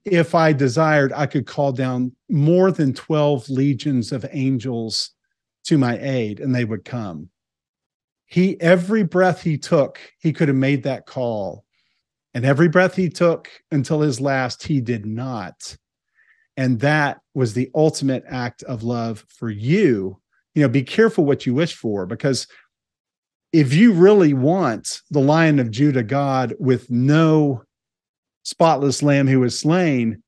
if i desired i could call down more than 12 legions of angels to my aid and they would come. He every breath he took he could have made that call. And every breath he took until his last he did not. And that was the ultimate act of love for you. You know be careful what you wish for because if you really want the lion of judah god with no spotless lamb who was slain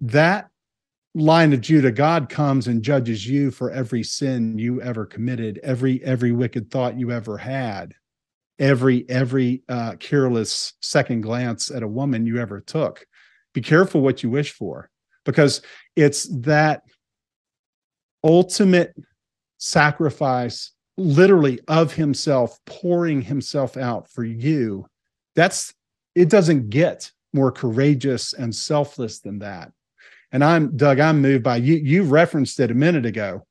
that lion of Judah, God comes and judges you for every sin you ever committed, every every wicked thought you ever had, every every uh, careless second glance at a woman you ever took. be careful what you wish for because it's that ultimate sacrifice literally of himself pouring himself out for you that's it doesn't get more courageous and selfless than that. And i'm doug i'm moved by you you referenced it a minute ago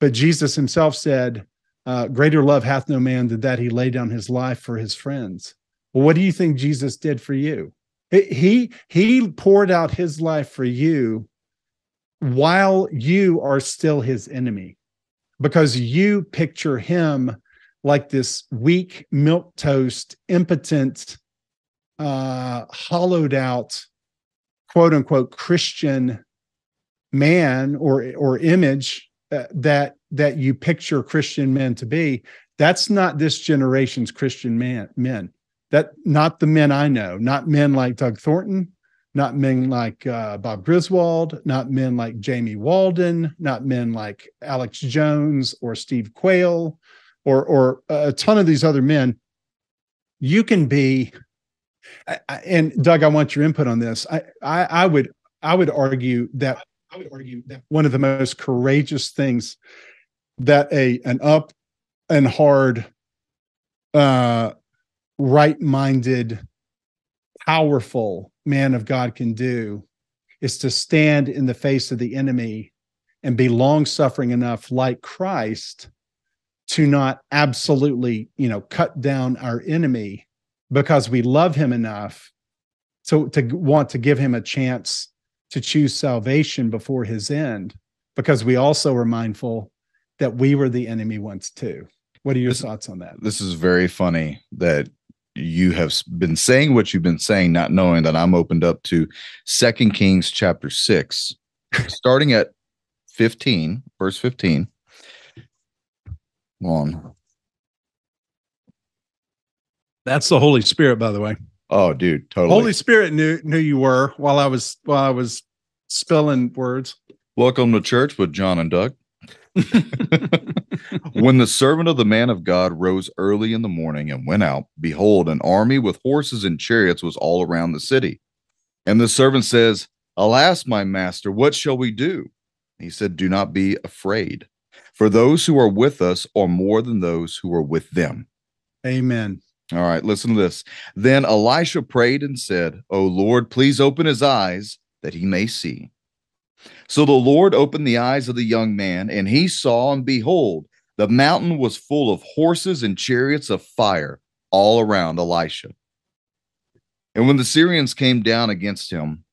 but jesus himself said uh, greater love hath no man than that he lay down his life for his friends. Well what do you think jesus did for you? He he poured out his life for you while you are still his enemy because you picture him like this weak milk toast impotent uh hollowed out quote unquote christian man or or image uh, that that you picture christian men to be. That's not this generation's christian man men. That not the men i know not men like doug thornton not men like uh, Bob Griswold, not men like Jamie Walden, not men like Alex Jones or Steve Quayle, or or a ton of these other men. You can be, and Doug, I want your input on this. I, I, I would I would argue that I would argue that one of the most courageous things that a an up and hard, uh, right-minded, powerful man of God can do is to stand in the face of the enemy and be long suffering enough like Christ to not absolutely, you know, cut down our enemy because we love him enough to, to want to give him a chance to choose salvation before his end because we also are mindful that we were the enemy once too. What are your this, thoughts on that? This is very funny that you have been saying what you've been saying, not knowing that I'm opened up to Second Kings chapter six, starting at 15, verse 15. On. That's the Holy Spirit, by the way. Oh, dude, totally. Holy Spirit knew knew you were while I was while I was spilling words. Welcome to church with John and Doug. when the servant of the man of God rose early in the morning and went out, behold, an army with horses and chariots was all around the city. And the servant says, Alas, my master, what shall we do? He said, Do not be afraid, for those who are with us are more than those who are with them. Amen. All right, listen to this. Then Elisha prayed and said, O Lord, please open his eyes that he may see. So the Lord opened the eyes of the young man, and he saw, and behold, the mountain was full of horses and chariots of fire all around Elisha. And when the Syrians came down against him,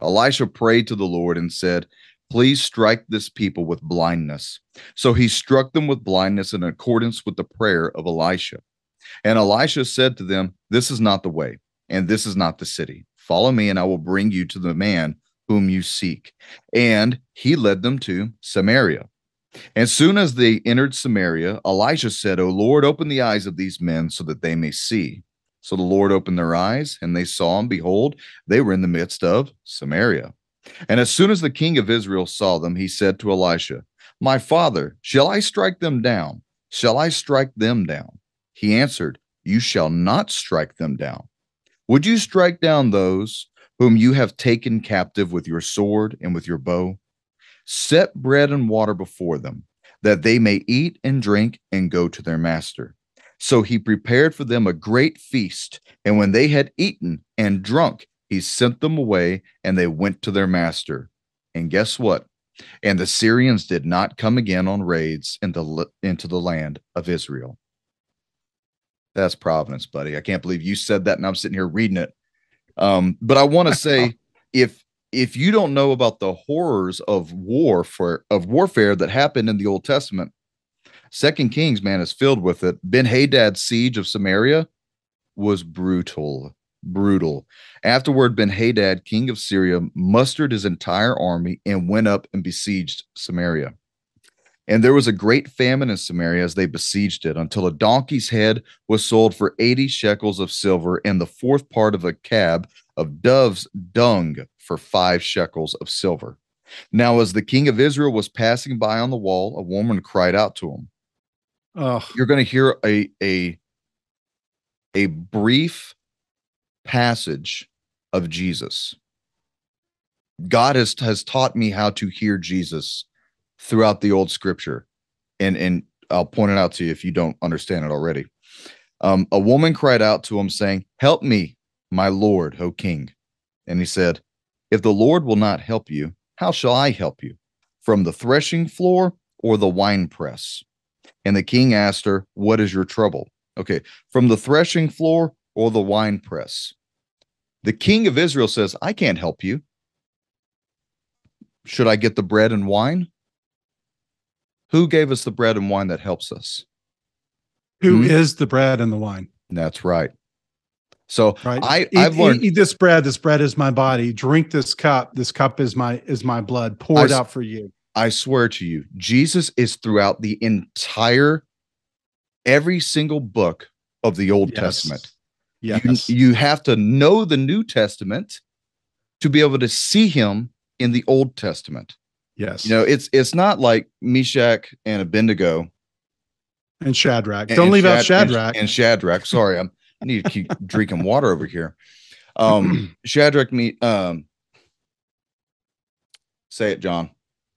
Elisha prayed to the Lord and said, Please strike this people with blindness. So he struck them with blindness in accordance with the prayer of Elisha. And Elisha said to them, This is not the way, and this is not the city. Follow me, and I will bring you to the man whom you seek. And he led them to Samaria. As soon as they entered Samaria, Elijah said, O Lord, open the eyes of these men so that they may see. So the Lord opened their eyes, and they saw, and behold, they were in the midst of Samaria. And as soon as the king of Israel saw them, he said to Elisha, My father, shall I strike them down? Shall I strike them down? He answered, You shall not strike them down. Would you strike down those whom you have taken captive with your sword and with your bow? Set bread and water before them, that they may eat and drink and go to their master. So he prepared for them a great feast. And when they had eaten and drunk, he sent them away, and they went to their master. And guess what? And the Syrians did not come again on raids into, into the land of Israel. That's providence, buddy. I can't believe you said that, and I'm sitting here reading it. Um, but I want to say, if if you don't know about the horrors of war for of warfare that happened in the Old Testament, Second Kings, man, is filled with it. Ben Hadad's siege of Samaria was brutal, brutal. Afterward, Ben Hadad, king of Syria, mustered his entire army and went up and besieged Samaria. And there was a great famine in Samaria as they besieged it, until a donkey's head was sold for 80 shekels of silver, and the fourth part of a cab of dove's dung for five shekels of silver. Now, as the king of Israel was passing by on the wall, a woman cried out to him. Oh. You're going to hear a, a, a brief passage of Jesus. God has has taught me how to hear Jesus throughout the old scripture. And and I'll point it out to you if you don't understand it already. Um, a woman cried out to him, saying, Help me, my Lord, O King. And he said, If the Lord will not help you, how shall I help you? From the threshing floor or the winepress? And the king asked her, What is your trouble? Okay, from the threshing floor or the winepress? The king of Israel says, I can't help you. Should I get the bread and wine? Who gave us the bread and wine that helps us? Who hmm? is the bread and the wine? That's right. So right. I, eat, I've learned eat, eat, this bread. This bread is my body. Drink this cup. This cup is my is my blood poured I, out for you. I swear to you, Jesus is throughout the entire, every single book of the Old yes. Testament. Yes. You, you have to know the New Testament to be able to see him in the Old Testament. Yes. You know, it's it's not like Meshach and Abednego and Shadrach. Don't and leave Shad- out Shadrach. And, and Shadrach. Sorry, I'm I need to keep drinking water over here. Um Shadrach me um say it, John.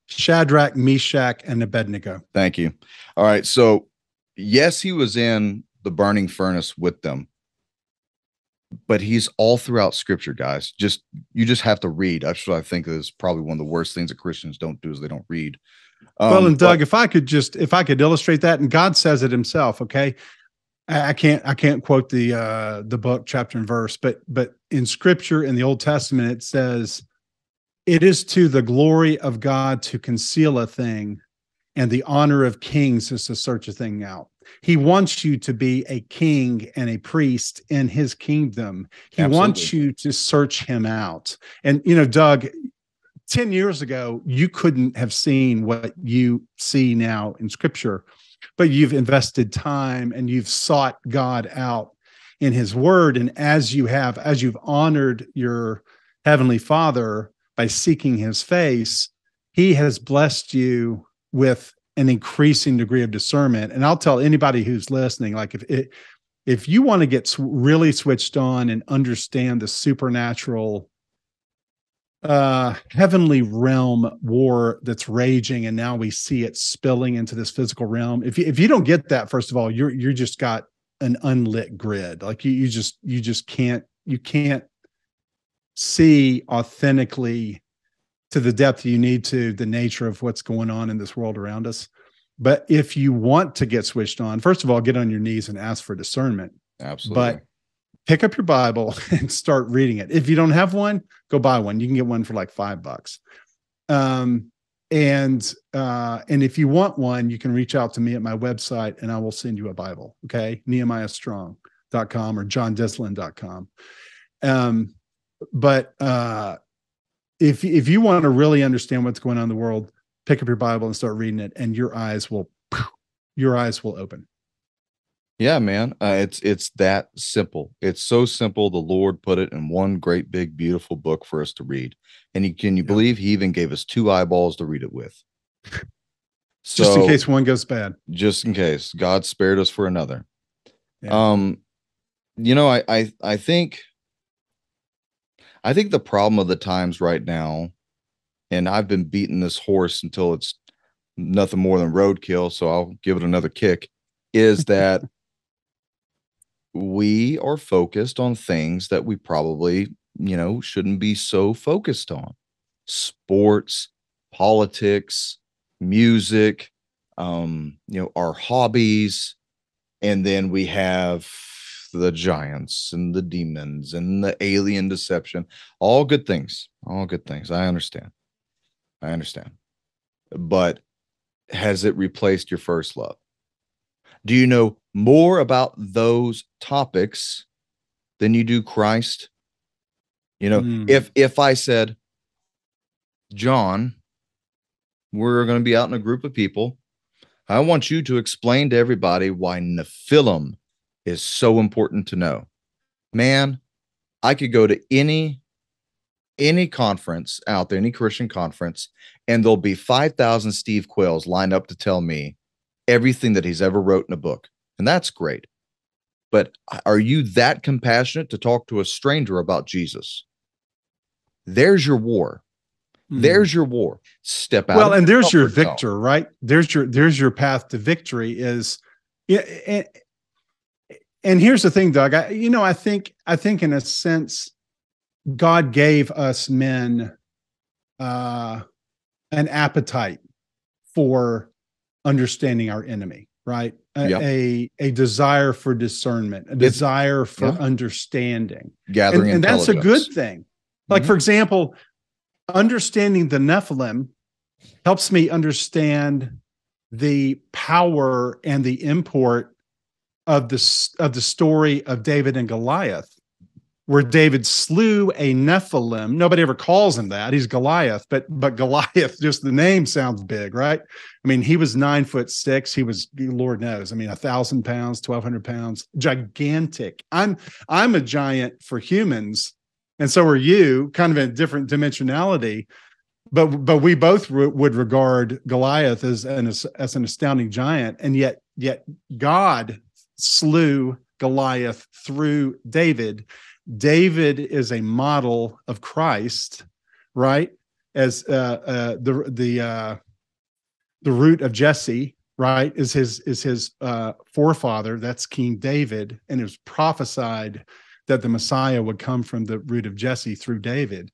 Shadrach, Meshach, and Abednego. Thank you. All right. So yes, he was in the burning furnace with them, but he's all throughout scripture guys. Just you just have to read. That's what i think is probably one of the worst things that christians don't do is they don't read. Um, well and doug but, if i could just if i could illustrate that and god says it himself okay? I, I can't i can't quote the uh the book chapter and verse but but in scripture in the old testament it says it is to the glory of god to conceal a thing and the honor of kings is to search a thing out he wants you to be a king and a priest in his kingdom. He Absolutely. wants you to search him out. And, you know, Doug, 10 years ago, you couldn't have seen what you see now in scripture, but you've invested time and you've sought God out in his word. And as you have, as you've honored your heavenly father by seeking his face, he has blessed you with an increasing degree of discernment. And I'll tell anybody who's listening, like if it, if you want to get really switched on and understand the supernatural uh heavenly realm war that's raging and now we see it spilling into this physical realm if you, if you don't get that first of all you're you're just got an unlit grid like you you just you just can't you can't see authentically to the depth you need to the nature of what's going on in this world around us. But if you want to get switched on, first of all, get on your knees and ask for discernment. Absolutely. But pick up your Bible and start reading it. If you don't have one, go buy one. You can get one for like five bucks. Um, and uh, and if you want one, you can reach out to me at my website and I will send you a Bible. Okay. NehemiahStrong.com or johndyslin.com. Um, but uh if if you want to really understand what's going on in the world, pick up your Bible and start reading it, and your eyes will your eyes will open. Yeah, man, uh, it's it's that simple. It's so simple. The Lord put it in one great big beautiful book for us to read, and he, can you yeah. believe He even gave us two eyeballs to read it with. So, just in case one goes bad. Just in case God spared us for another. Yeah. Um, you know, I I I think I think the problem of the times right now, and I've been beating this horse until it's nothing more than roadkill, so I'll give it another kick, is that we are focused on things that we probably, you know, shouldn't be so focused on. Sports, politics, music, um, you know, our hobbies, and then we have the giants and the demons and the alien deception. All good things. All good things. I understand. I understand. But has it replaced your first love? Do you know more about those topics than you do Christ? You know, mm. if if I said, John, we're going to be out in a group of people. I want you to explain to everybody why Nephilim is so important to know. Man, I could go to any any conference out there, any Christian conference, and there'll be 5,000 Steve Quayles lined up to tell me everything that he's ever wrote in a book. And that's great. But are you that compassionate to talk to a stranger about Jesus? There's your war. Mm. There's your war. Step out. Well, and there's your victor, right? There's your there's your path to victory. Is yeah, and, and here's the thing, Doug. I, you know, I think I think in a sense, God gave us men uh, an appetite for understanding our enemy, right? A, yep. a, a, desire for discernment, a desire for yeah. understanding. Gathering and, and that's a good thing. Like, mm-hmm. for example, understanding the Nephilim helps me understand the power and the import of the of the story of David and Goliath where David slew a Nephilim. Nobody ever calls him that. He's Goliath, but but Goliath, just the name sounds big, right? I mean, he was nine foot six. He was, Lord knows, I mean, a thousand pounds, twelve hundred pounds, gigantic. I'm I'm a giant for humans, and so are you, kind of in a different dimensionality. But but we both re- would regard Goliath as an as an astounding giant, and yet yet God slew Goliath through David David is a model of Christ, right? As uh, uh, the the uh, the root of Jesse, right, is his is his uh, forefather. That's King David, and it was prophesied that the Messiah would come from the root of Jesse through David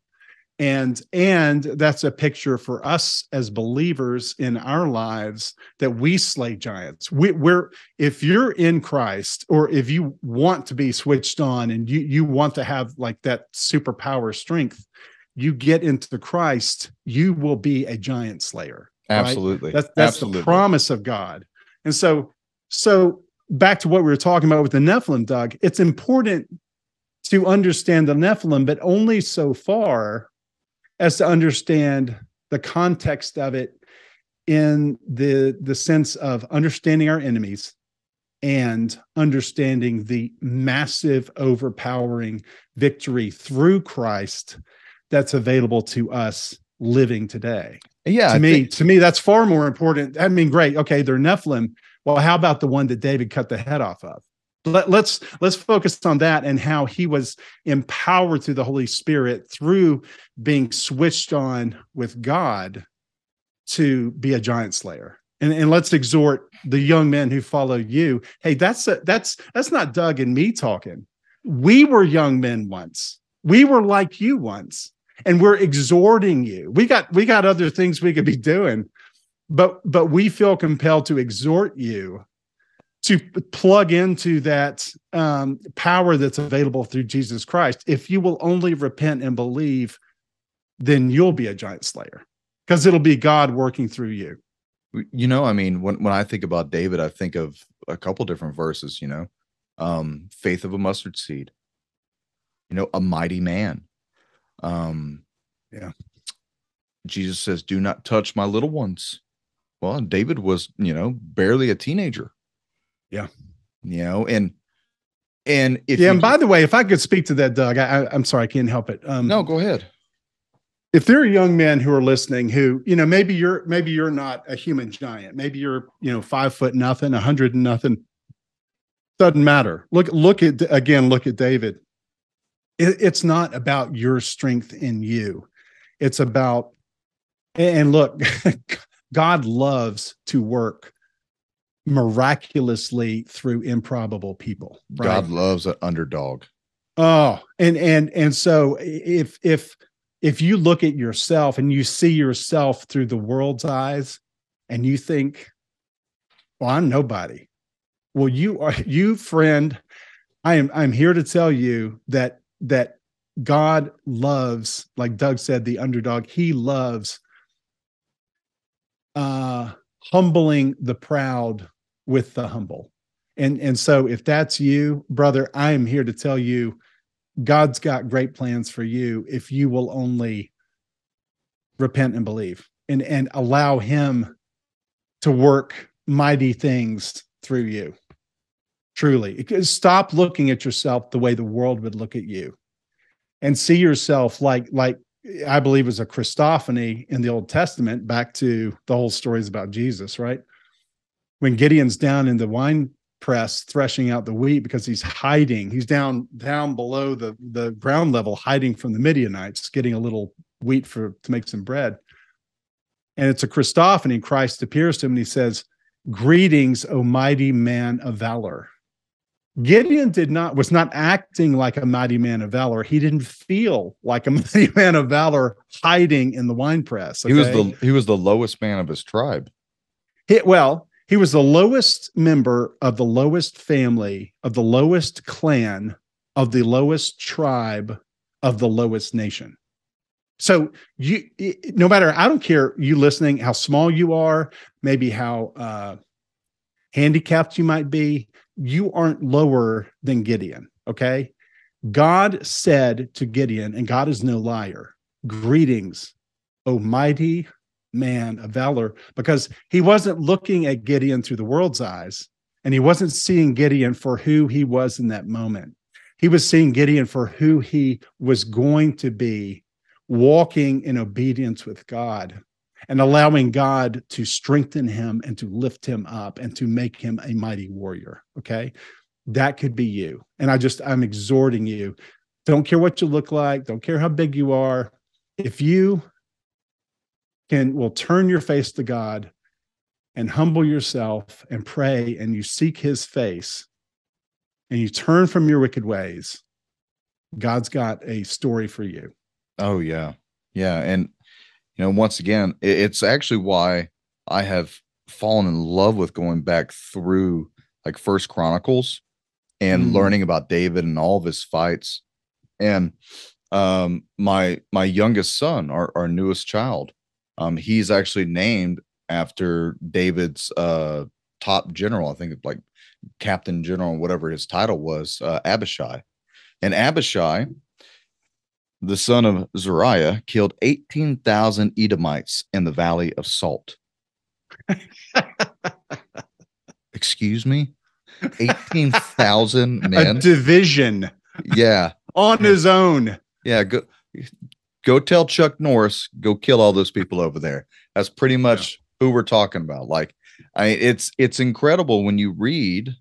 and and that's a picture for us as believers in our lives that we slay giants we, we're if you're in christ or if you want to be switched on and you you want to have like that superpower strength you get into christ you will be a giant slayer absolutely right? that's, that's absolutely. the promise of god and so so back to what we were talking about with the nephilim doug it's important to understand the nephilim but only so far as to understand the context of it in the the sense of understanding our enemies and understanding the massive overpowering victory through Christ that's available to us living today. Yeah. To I me, think- to me, that's far more important. I mean, great. Okay, they're Nephilim. Well, how about the one that David cut the head off of? Let, let's let's focus on that and how he was empowered through the Holy Spirit through being switched on with God to be a giant slayer. And, and let's exhort the young men who follow you. Hey, that's a, that's that's not Doug and me talking. We were young men once. We were like you once, and we're exhorting you. We got we got other things we could be doing, but but we feel compelled to exhort you to plug into that um, power that's available through Jesus Christ. If you will only repent and believe, then you'll be a giant slayer because it'll be God working through you. You know, I mean, when, when I think about David, I think of a couple different verses, you know, um, faith of a mustard seed, you know, a mighty man. Um, yeah. Jesus says, do not touch my little ones. Well, David was, you know, barely a teenager yeah. You know, and and if yeah, and by the way, if I could speak to that, Doug, I, am sorry, I can't help it. Um, no, go ahead. If there are young men who are listening, who you know, maybe you're maybe you're not a human giant, maybe you're you know five foot nothing, a hundred and nothing. Doesn't matter. Look, look at again. Look at David. It, it's not about your strength in you. It's about and look, God loves to work miraculously through improbable people. Right? God loves an underdog. Oh, and and and so if if if you look at yourself and you see yourself through the world's eyes and you think, well, I'm nobody. Well, you are you friend, I am I'm here to tell you that that God loves, like Doug said, the underdog. He loves uh humbling the proud with the humble. And and so if that's you, brother, I am here to tell you God's got great plans for you if you will only repent and believe and and allow him to work mighty things through you. Truly. Stop looking at yourself the way the world would look at you and see yourself like like I believe was a Christophany in the Old Testament, back to the whole stories about Jesus, right? When Gideon's down in the wine press threshing out the wheat because he's hiding, he's down down below the the ground level, hiding from the Midianites, getting a little wheat for to make some bread. And it's a Christophany. Christ appears to him and he says, Greetings, O mighty man of valor. Gideon did not was not acting like a mighty man of valor. He didn't feel like a mighty man of valor hiding in the wine press. Okay? He was the he was the lowest man of his tribe. He, well, he was the lowest member of the lowest family of the lowest clan of the lowest tribe of the lowest nation. So you, no matter, I don't care you listening, how small you are, maybe how uh, handicapped you might be, you aren't lower than Gideon. Okay. God said to Gideon, and God is no liar, greetings, O mighty man of valor, because he wasn't looking at Gideon through the world's eyes, and he wasn't seeing Gideon for who he was in that moment. He was seeing Gideon for who he was going to be, walking in obedience with God and allowing God to strengthen him and to lift him up and to make him a mighty warrior. Okay. That could be you. And I just, I'm exhorting you don't care what you look like, don't care how big you are. If you can, will turn your face to God and humble yourself and pray and you seek his face and you turn from your wicked ways, God's got a story for you. Oh, yeah. Yeah. And you know, once again, it's actually why I have fallen in love with going back through like First Chronicles and mm. learning about David and all of his fights. And um, my my youngest son, our, our newest child, um, he's actually named after David's uh, top general. I think like Captain General, whatever his title was, uh, Abishai. And Abishai the son of Zeruiah, killed 18,000 Edomites in the Valley of Salt. Excuse me? 18,000 men. A division. Yeah. On his own. Yeah. Go, go tell Chuck Norris, go kill all those people over there. That's pretty much yeah. who we're talking about. Like, I, it's it's incredible when you read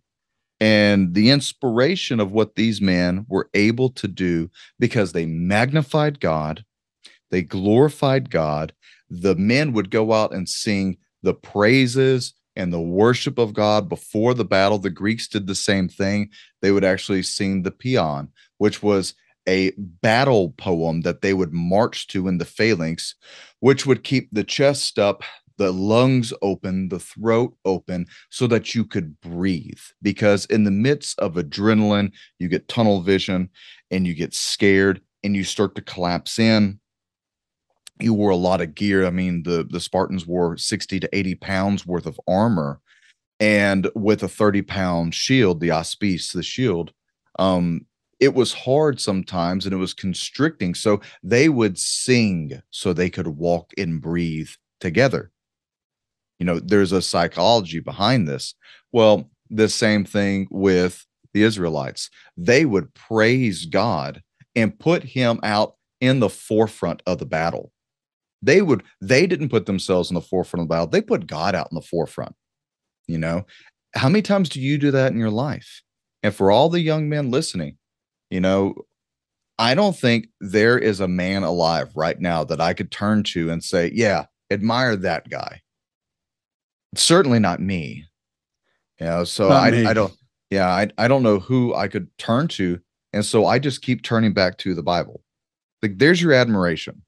and the inspiration of what these men were able to do because they magnified God, they glorified God. The men would go out and sing the praises and the worship of God before the battle. The Greeks did the same thing. They would actually sing the Paean, which was a battle poem that they would march to in the phalanx, which would keep the chest up, the lungs open, the throat open, so that you could breathe. Because in the midst of adrenaline, you get tunnel vision and you get scared and you start to collapse in. You wore a lot of gear. I mean, the, the Spartans wore 60 to 80 pounds worth of armor. And with a 30 pound shield, the Aspis, the shield, um, it was hard sometimes and it was constricting. So they would sing so they could walk and breathe together. You know there's a psychology behind this. Well the same thing with the israelites. They would praise god and put him out in the forefront of the battle. They would they didn't put themselves in the forefront of the battle. They put god out in the forefront you know? How many times do you do that in your life? And for all the young men listening you know i don't think there is a man alive right now that i could turn to and say yeah admire that guy certainly not me. You know, so I, I don't, yeah, I, I don't know who I could turn to. And so I just keep turning back to the Bible. Like, there's your admiration.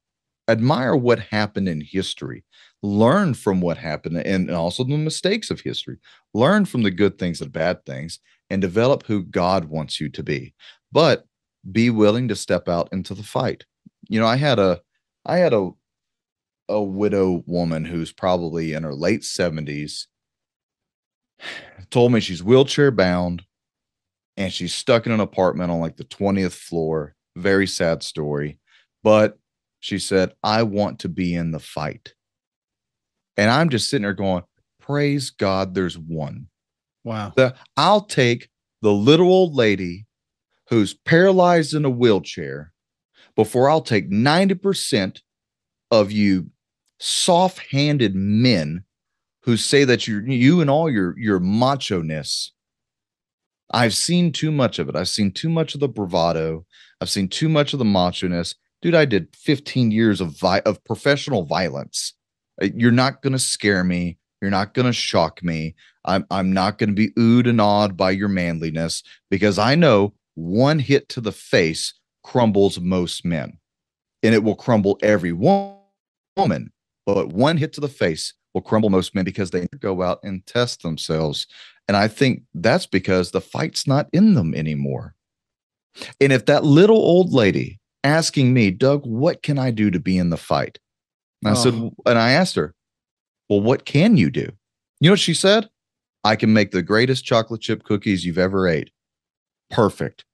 Admire what happened in history. Learn from what happened and also the mistakes of history. Learn from the good things and bad things and develop who God wants you to be. But be willing to step out into the fight. You know, I had a I had a a widow woman who's probably in her late 70s told me she's wheelchair bound and she's stuck in an apartment on like the 20th floor. Very sad story. But she said, I want to be in the fight. And I'm just sitting there going, Praise God, there's one. Wow. The, I'll take the little old lady who's paralyzed in a wheelchair before I'll take 90% of you soft-handed men who say that you you and all your your macho ness i've seen too much of it i've seen too much of the bravado i've seen too much of the macho ness dude, I did 15 years of vi- of professional violence. Uh, you're not going to scare me. You're not going to shock me. I'm I'm not going to be oohed and awed by your manliness because I know one hit to the face crumbles most men, and it will crumble every woman. But one hit to the face will crumble most men because they go out and test themselves. And I think that's because the fight's not in them anymore. And if that little old lady asking me, Doug, what can I do to be in the fight? And I oh. said, and I asked her, well, what can you do? You know what she said? I can make the greatest chocolate chip cookies you've ever ate. Perfect.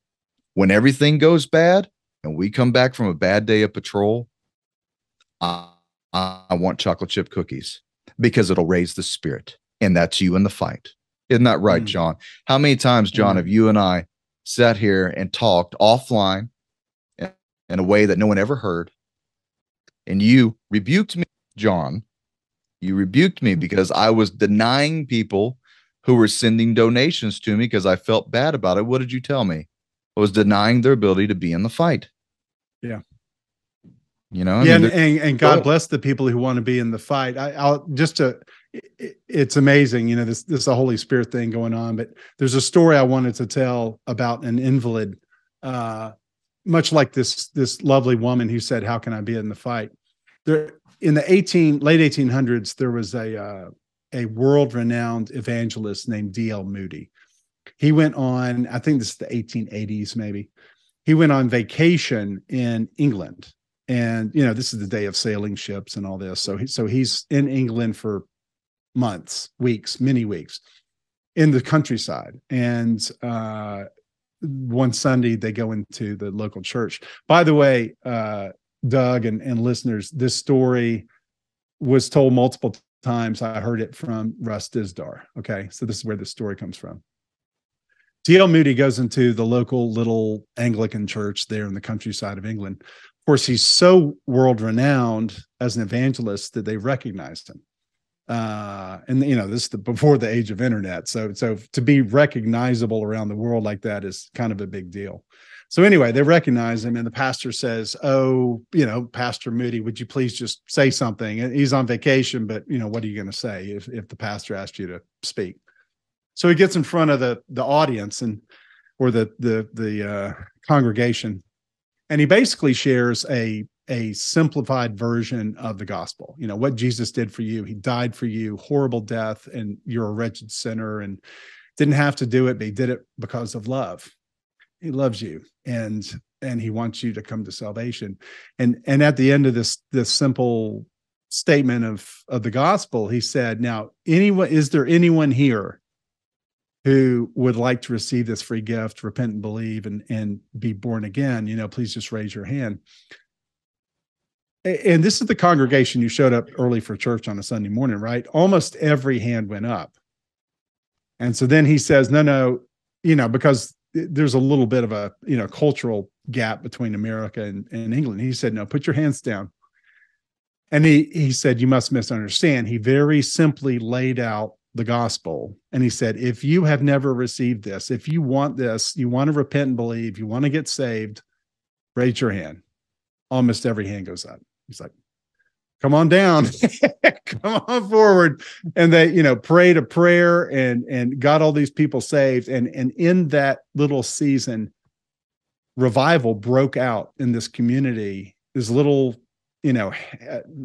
When everything goes bad and we come back from a bad day of patrol, I, I want chocolate chip cookies because it'll raise the spirit. And that's you in the fight. Isn't that right, mm. John? How many times, John, mm. have you and I sat here and talked offline in a way that no one ever heard? And you rebuked me, John. You rebuked me because I was denying people who were sending donations to me because I felt bad about it. What did you tell me? I was denying their ability to be in the fight. Yeah. You know, yeah, mean, and, and, and, God bless the people who want to be in the fight. I, I'll just to, it's amazing, you know, this this is a Holy Spirit thing going on. But there's a story I wanted to tell about an invalid, uh, much like this this lovely woman who said, "How can I be in the fight?" There in the 18 late 1800s, there was a uh, a world renowned evangelist named D.L. Moody. He went on, I think this is the 1880s, maybe. He went on vacation in England. And, you know, this is the day of sailing ships and all this. So, he, so he's in England for months, weeks, many weeks in the countryside. And uh, one Sunday, they go into the local church. By the way, uh, Doug and, and listeners, this story was told multiple times I heard it from Russ Dizdar. Okay. So this is where the story comes from. D.L. Moody goes into the local little Anglican church there in the countryside of England. Of course, he's so world renowned as an evangelist that they recognized him. Uh, and you know, this is the, before the age of internet. So, so to be recognizable around the world like that is kind of a big deal. So anyway, they recognize him, and the pastor says, "Oh, you know, Pastor Moody, would you please just say something?" And he's on vacation, but you know, what are you going to say if if the pastor asked you to speak? So he gets in front of the the audience and or the the the uh, congregation, and he basically shares a a simplified version of the gospel. You know what Jesus did for you. He died for you, horrible death, and you're a wretched sinner, and didn't have to do it, but he did it because of love he loves you and and he wants you to come to salvation. And and at the end of this this simple statement of of the gospel he said now anyone is there anyone here who would like to receive this free gift repent and believe and and be born again? You know please just raise your hand. And this is the congregation you showed up early for church on a sunday morning right? Almost every hand went up. And so then he says no no you know because there's a little bit of a you know cultural gap between America and, and England. He said, no, put your hands down. And he he said, you must misunderstand. He very simply laid out the gospel. And he said, if you have never received this, if you want this, you want to repent and believe, you want to get saved, raise your hand. Almost every hand goes up. He's like, come on down. Come on forward. And they you know prayed a prayer and and got all these people saved. And and in that little season revival broke out in this community this little you know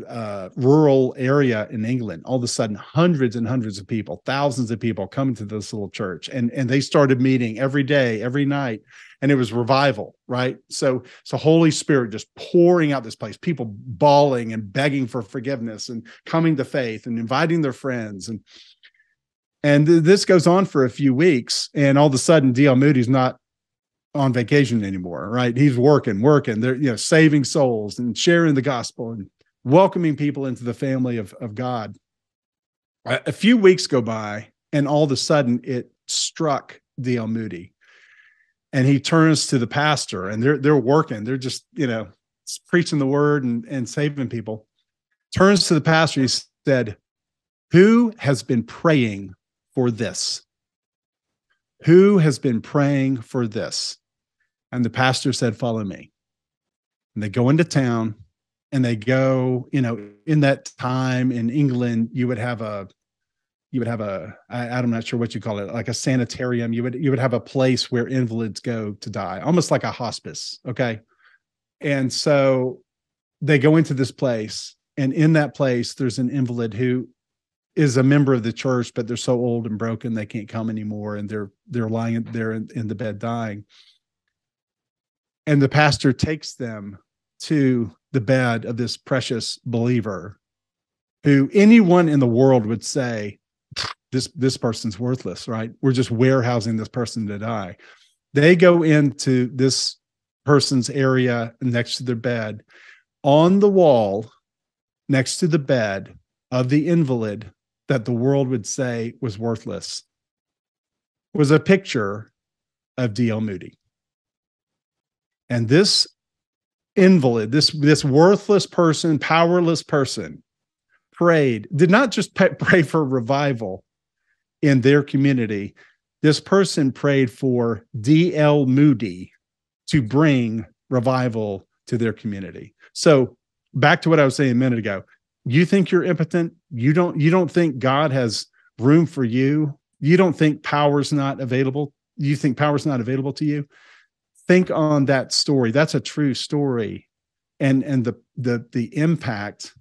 uh, rural area in england. All of a sudden hundreds and hundreds of people thousands of people coming to this little church. And and they started meeting every day every night and it was revival right so so holy spirit just pouring out this place people bawling and begging for forgiveness and coming to faith and inviting their friends and and th- this goes on for a few weeks and all of a sudden dl moody's not on vacation anymore, right? He's working, working. They're you know saving souls and sharing the gospel and welcoming people into the family of of God. A, a few weeks go by, and all of a sudden it struck D.L. Moody, and he turns to the pastor, and they're they're working. They're just you know preaching the word and and saving people. Turns to the pastor. He said, "Who has been praying for this?" Who has been praying for this? And the pastor said, Follow me. and they go into town and they go, you know, in that time in England, you would have a you would have a I, I'm not sure what you call it, like a sanitarium. You would you would have a place where invalids go to die, almost like a hospice. Okay. And so they go into this place, and in that place, there's an invalid who is a member of the church, but they're so old and broken they can't come anymore, and they're they're lying there in, in the bed dying. And the pastor takes them to the bed of this precious believer who anyone in the world would say this this person's worthless, right? We're just warehousing this person to die. They go into this person's area next to their bed. On the wall next to the bed of the invalid that the world would say was worthless was a picture of D.L. Moody. And this invalid, this, this worthless person, powerless person, prayed, did not just pray for revival, in their community, this person prayed for D.L. Moody to bring revival to their community. So back to what I was saying a minute ago. You think you're impotent? You don't you don't think God has room for you? You don't think power's not available? You think power's not available to you? Think on that story. That's a true story. And and the the the impact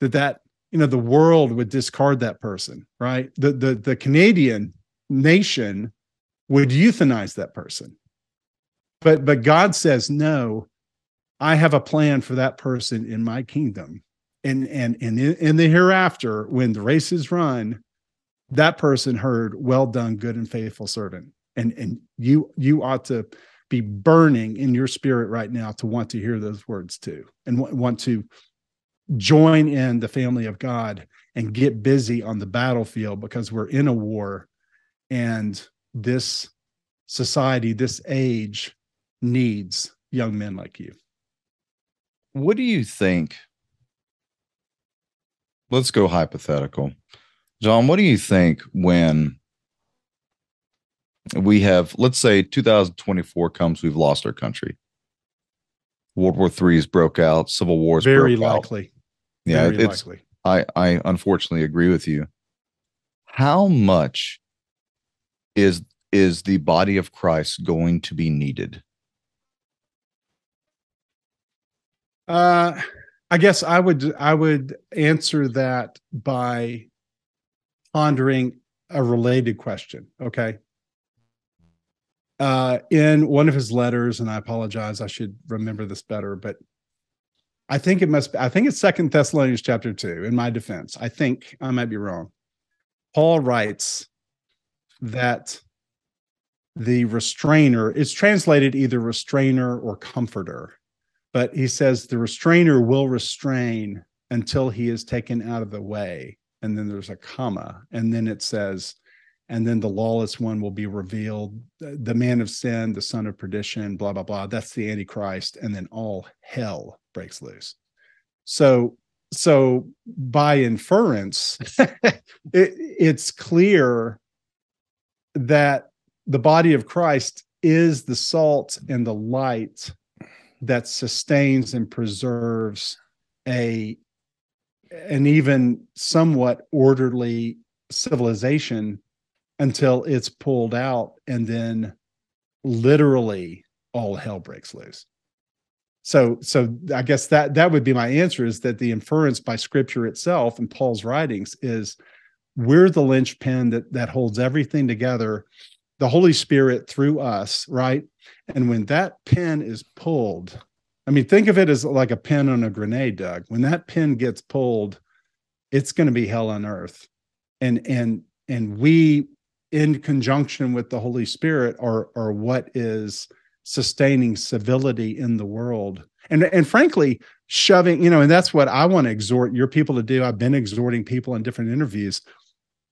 that that you know the world would discard that person right? The the the canadian nation would euthanize that person. But but god says no i have a plan for that person in my kingdom. And and and in, the hereafter when the race is run that person heard well done good and faithful servant. And and you you ought to be burning in your spirit right now to want to hear those words too and want to join in the family of God and get busy on the battlefield because we're in a war and this society, this age needs young men like you. What do you think? Let's go hypothetical. John, what do you think when we have, let's say 2024 comes, we've lost our country. World War III has broke out, civil wars very likely. Out. Yeah, Very it's likely. I I unfortunately agree with you. How much is is the body of Christ going to be needed? Uh I guess I would I would answer that by pondering a related question. Okay. Uh, in one of his letters, and I apologize, I should remember this better, but I think it must be, I think it's Second Thessalonians chapter two, in my defense. I think I might be wrong. Paul writes that the restrainer, it's translated either restrainer or comforter, but he says the restrainer will restrain until he is taken out of the way. And then there's a comma, and then it says, and then the lawless one will be revealed the man of sin the son of perdition blah blah blah that's the antichrist and then all hell breaks loose. So so by inference it, it's clear that the body of christ is the salt and the light that sustains and preserves a an even somewhat orderly civilization until it's pulled out and then literally all hell breaks loose so so i guess that that would be my answer is that the inference by scripture itself and paul's writings is we're the linchpin that that holds everything together the holy spirit through us right? And when that pin is pulled i mean think of it as like a pin on a grenade doug. When that pin gets pulled it's going to be hell on earth. And and and we in conjunction with the Holy Spirit are are what is sustaining civility in the world. And and frankly, shoving, you know, and that's what I want to exhort your people to do. I've been exhorting people in different interviews.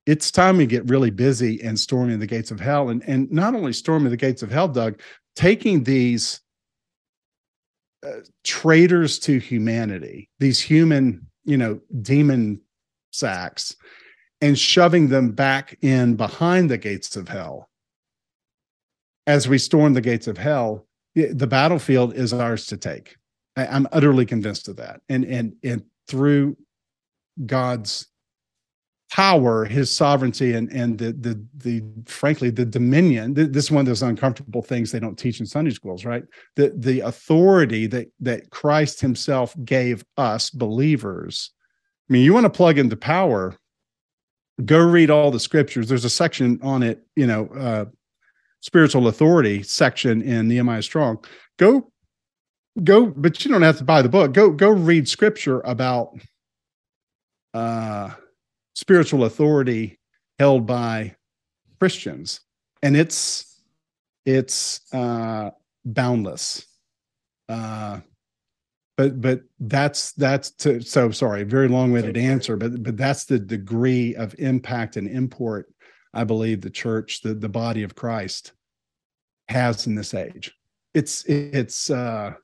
It's time we get really busy and storming the gates of hell. And, and not only storming the gates of hell, Doug, taking these uh, traitors to humanity, these human, you know, demon sacks, and shoving them back in behind the gates of hell. As we storm the gates of hell, the battlefield is ours to take. I, I'm utterly convinced of that. And and and through God's power, his sovereignty, and and the the the frankly the dominion. This is one of those uncomfortable things they don't teach in Sunday schools, right? The the authority that that Christ Himself gave us believers. I mean, you want to plug into power. Go read all the scriptures. There's a section on it, you know, uh, spiritual authority section in Nehemiah Strong. Go, go, but you don't have to buy the book. Go, go read scripture about uh, spiritual authority held by Christians, and it's it's uh, boundless. Uh, but but that's that's to, so sorry, very long-winded answer, but but that's the degree of impact and import I believe the church, the the body of Christ, has in this age. It's it's uh,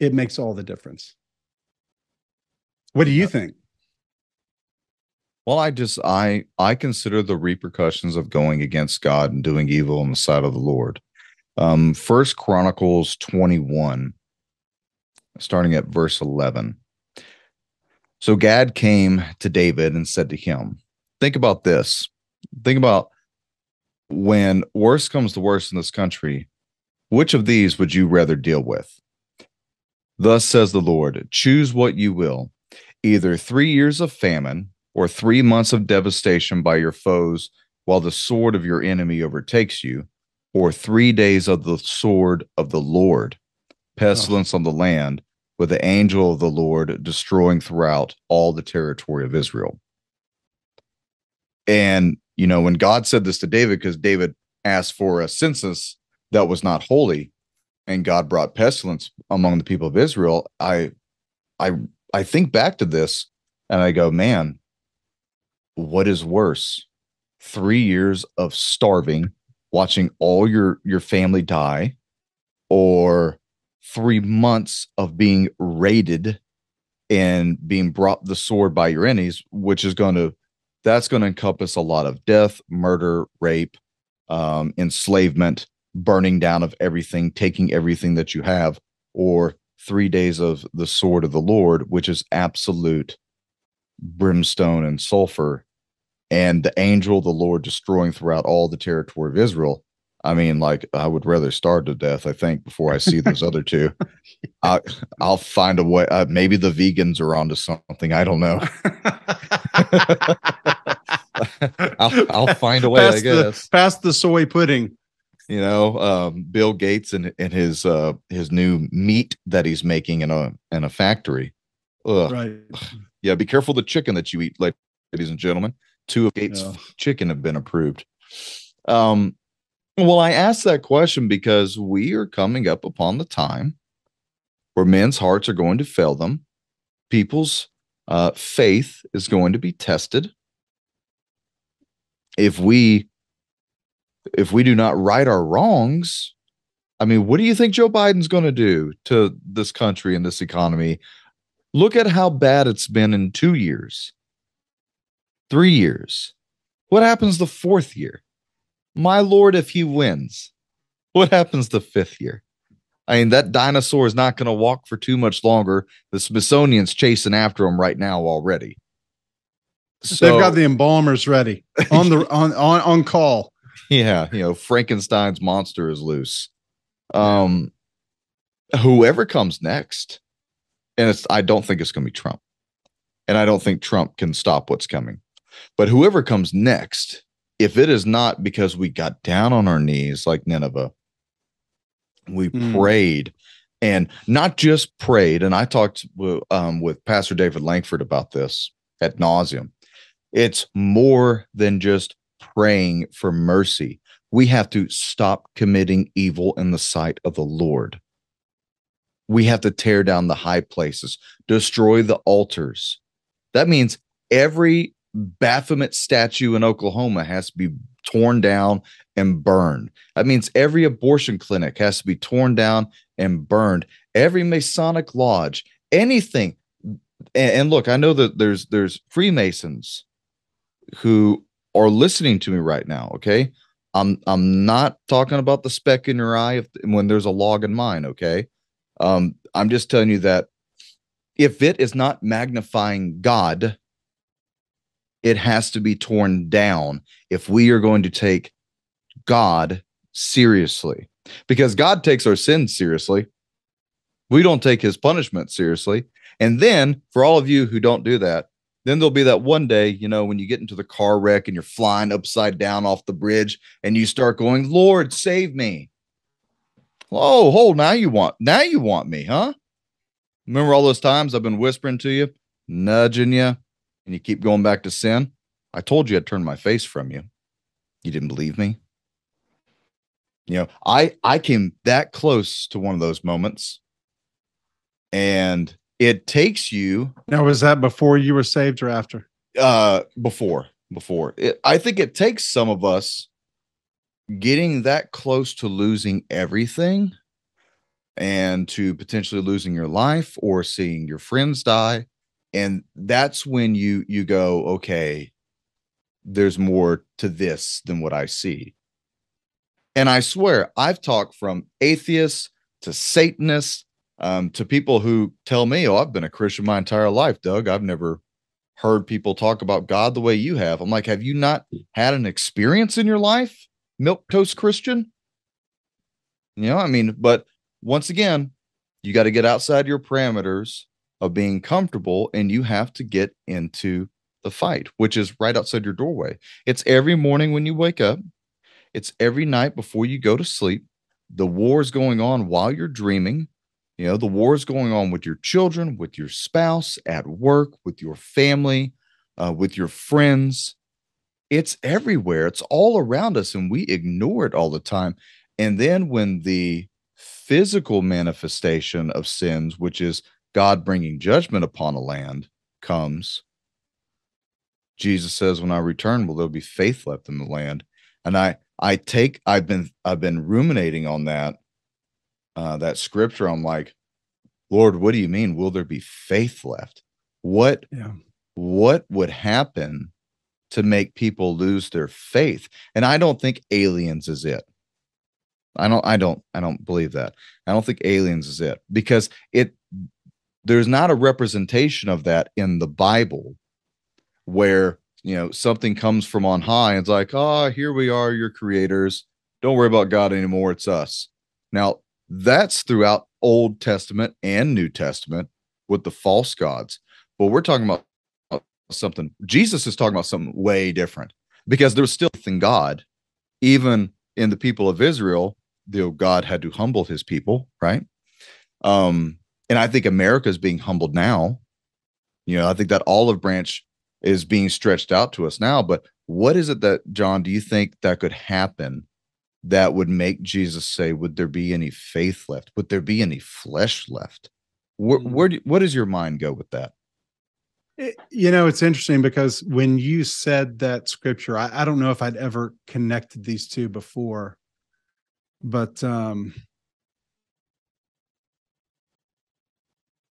it makes all the difference. What do you think? Well, I just I I consider the repercussions of going against God and doing evil on the side of the Lord. Um, First Chronicles 21, starting at verse 11. So Gad came to David and said to him, Think about this. Think about when worse comes to worse in this country, which of these would you rather deal with? Thus says the Lord, choose what you will, either three years of famine or three months of devastation by your foes while the sword of your enemy overtakes you, or three days of the sword of the Lord, pestilence oh. on the land, with the angel of the Lord destroying throughout all the territory of Israel. And, you know, when God said this to David, because David asked for a census that was not holy, and God brought pestilence among the people of Israel, I I I think back to this and I go, man, what is worse? Three years of starving, watching all your your family die, or three months of being raided and being brought the sword by your enemies, which is going to that's going to encompass a lot of death, murder, rape, um, enslavement, burning down of everything, taking everything that you have, or three days of the sword of the Lord, which is absolute brimstone and sulfur, and the angel the Lord destroying throughout all the territory of Israel. I mean, like I would rather starve to death. I think before I see those other two, I, will find a way. Uh, maybe the vegans are onto something. I don't know. I'll, I'll, find a way. Pass I guess. The, pass the soy pudding. You know, um, Bill Gates and, and his uh, his new meat that he's making in a in a factory. Ugh. Right. Yeah, be careful the chicken that you eat, ladies and gentlemen. Two of Gates' yeah. chicken have been approved. Um, well, I asked that question because we are coming up upon the time where men's hearts are going to fail them. People's uh, faith is going to be tested. If we if we do not right our wrongs, I mean, what do you think Joe Biden's going to do to this country and this economy? Look at how bad it's been in two years, three years. What happens the fourth year? My Lord, if he wins, what happens the fifth year? I mean, that dinosaur is not going to walk for too much longer. The Smithsonian's chasing after him right now already. So, They've got the embalmers ready on the on on on call. Yeah, you know, Frankenstein's monster is loose. Um, whoever comes next, and it's I don't think it's going to be Trump, and I don't think Trump can stop what's coming. But whoever comes next, if it is not because we got down on our knees like Nineveh, we mm. prayed and not just prayed. And I talked um, with Pastor David Langford about this at nauseum. It's more than just praying for mercy. We have to stop committing evil in the sight of the Lord. We have to tear down the high places, destroy the altars. That means every Baphomet statue in Oklahoma has to be torn down and burned. That means every abortion clinic has to be torn down and burned. Every Masonic lodge, anything. And, look, I know that there's there's Freemasons who are listening to me right now. Okay, I'm I'm not talking about the speck in your eye if, when there's a log in mine. Okay, um, I'm just telling you that if it is not magnifying God, it has to be torn down if we are going to take God seriously. Because God takes our sins seriously. We don't take his punishment seriously. And then for all of you who don't do that, then there'll be that one day, you know, when you get into the car wreck and you're flying upside down off the bridge and you start going, Lord, save me. Oh, hold, now you want, now you want me, huh? Remember all those times I've been whispering to you, nudging you, and you keep going back to sin? I told you I'd turn my face from you. You didn't believe me. You know, I I came that close to one of those moments. And it takes you Now, was that before you were saved or after? uh before before it, i think it takes some of us getting that close to losing everything and to potentially losing your life or seeing your friends die and that's when you you go okay there's more to this than what i see and i swear i've talked from atheists to satanists um, to people who tell me oh i've been a christian my entire life doug i've never heard people talk about God the way you have. I'm like, have you not had an experience in your life, milk toast Christian? You know, I mean, but once again, you got to get outside your parameters of being comfortable and you have to get into the fight, which is right outside your doorway. It's every morning when you wake up, it's every night before you go to sleep. The war is going on while you're dreaming. You know, the war is going on with your children, with your spouse, at work, with your family, uh, with your friends. It's everywhere. It's all around us, and we ignore it all the time. And then when the physical manifestation of sins, which is God bringing judgment upon a land, comes, Jesus says, "When I return, will there be faith left in the land?" And I, I take, I've been, I've been ruminating on that uh, that scripture, I'm like, Lord, what do you mean? Will there be faith left? What Yeah. what would happen to make people lose their faith? And I don't think aliens is it. I don't I don't I don't believe that. I don't think aliens is it because it there's not a representation of that in the Bible where you know something comes from on high and it's like, oh, here we are, your creators. Don't worry about God anymore. It's us. Now, that's throughout Old Testament and New Testament with the false gods. But we're talking about something, Jesus is talking about something way different because there's still in God, even in the people of Israel, though God had to humble his people, right? Um, and I think America is being humbled now. You know, I think that olive branch is being stretched out to us now. But what is it that, John, do you think that could happen that would make Jesus say, Would there be any faith left? Would there be any flesh left? Where, Mm. where do, what does your mind go with that? It- you know, it's interesting because when you said that scripture, I, I don't know if I'd ever connected these two before, but um,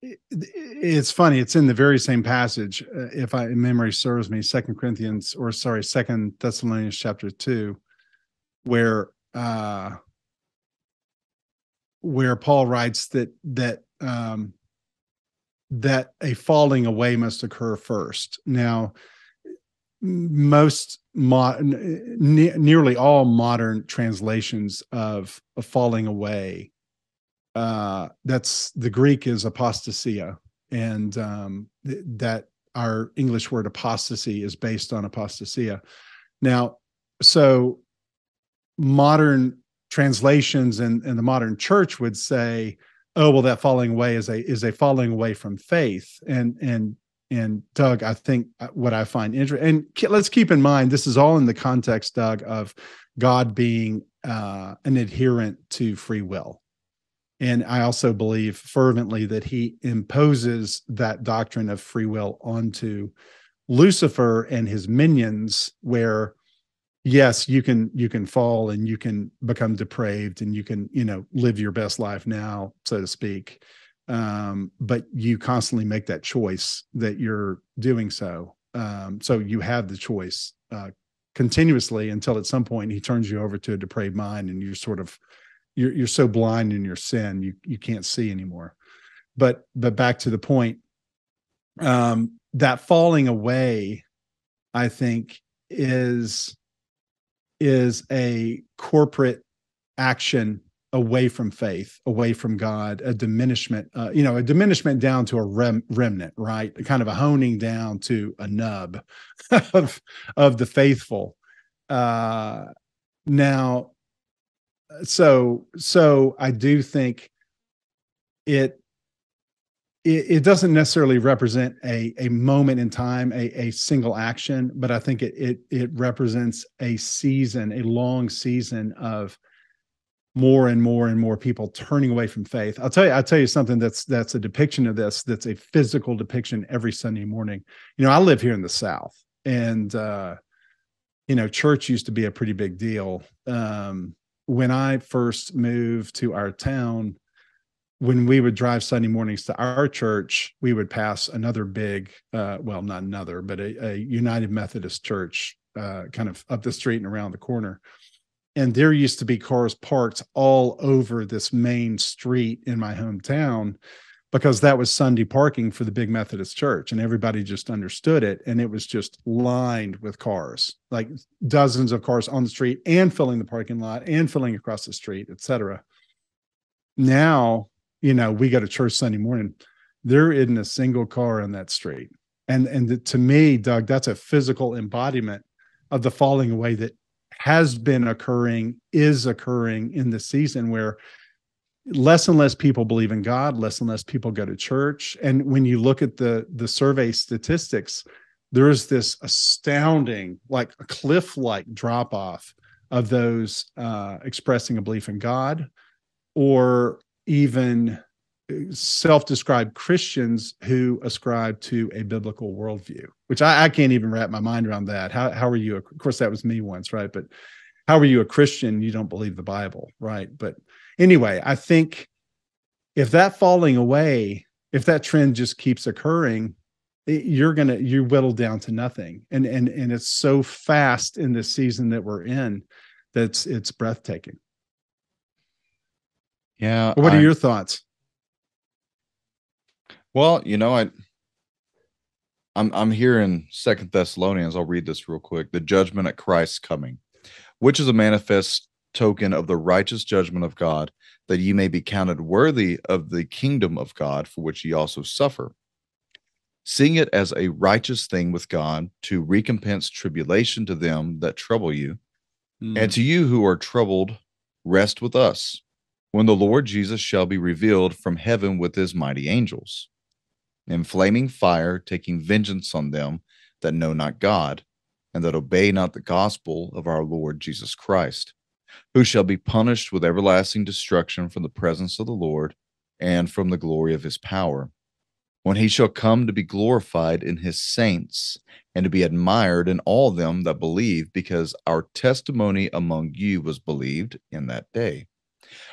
it's funny. It's in the very same passage, uh, if I memory serves me, Second Corinthians or sorry, Second Thessalonians chapter two, where uh, where Paul writes that that um, that a falling away must occur first. Now, most mo- nearly all modern translations of, a falling away, uh, that's the Greek is apostasia, and um, th- that our English word apostasy is based on apostasia. Now, so modern translations and, and the modern church would say, oh well that falling away is a is a falling away from faith. And and and doug i think uh, what i find interesting and let's keep in mind this is all in the context doug of god being uh, an adherent to free will and i also believe fervently that he imposes that doctrine of free will onto lucifer and his minions where yes you can you can fall and you can become depraved and you can you know live your best life now so to speak. Um but you constantly make that choice that you're doing so. Um so you have the choice uh continuously until at some point he turns you over to a depraved mind and you're sort of you're you're so blind in your sin you you can't see anymore but but back to the point um, that falling away, I think, is is a corporate action away from faith, away from God, a diminishment, uh, you know, a diminishment down to a rem- remnant, right? Kind of a honing down to a nub of of the faithful. Uh, now, so so I do think it it, it doesn't necessarily represent a a moment in time, a, a single action, but I think it it it represents a season, a long season of more and more and more people turning away from faith. I'll tell you, I'll tell you something that's that's a depiction of this, that's a physical depiction every Sunday morning. You know, I live here in the South, and uh, you know, church used to be a pretty big deal. Um, when I first moved to our town, when we would drive Sunday mornings to our church, we would pass another big, uh, well, not another, but a, a United Methodist church uh, kind of up the street and around the corner. And there used to be cars parked all over this main street in my hometown because that was Sunday parking for the big Methodist church. And everybody just understood it. And it was just lined with cars, like dozens of cars on the street and filling the parking lot and filling across the street, et cetera. Now you know, we go to church Sunday morning, there isn't a single car on that street. And and to me, Doug, that's a physical embodiment of the falling away that has been occurring, is occurring in the season where less and less people believe in God, less and less people go to church. And when you look at the the survey statistics, there's this astounding, like a cliff-like drop off of those uh, expressing a belief in God or even uh, self-described Christians who ascribe to a biblical worldview, which I, I, can't even wrap my mind around that. How how are you? Of course, that was me once, right? But how are you a Christian? You don't believe the Bible, right? But anyway, I think if that falling away, if that trend just keeps occurring, it, you're gonna you whittle down to nothing, and and and it's so fast in this season that we're in that's it's breathtaking. Yeah. What are your thoughts? Well, you know, I I'm I'm here in Second Thessalonians. I'll read this real quick. The judgment at Christ's coming, which is a manifest token of the righteous judgment of God, that ye may be counted worthy of the kingdom of God, for which ye also suffer. Seeing it as a righteous thing with God to recompense tribulation to them that trouble you, mm. and to you who are troubled, rest with us when the Lord Jesus shall be revealed from heaven with his mighty angels, in flaming fire, taking vengeance on them that know not God, and that obey not the gospel of our Lord Jesus Christ, who shall be punished with everlasting destruction from the presence of the Lord and from the glory of his power, when he shall come to be glorified in his saints and to be admired in all them that believe, because our testimony among you was believed in that day.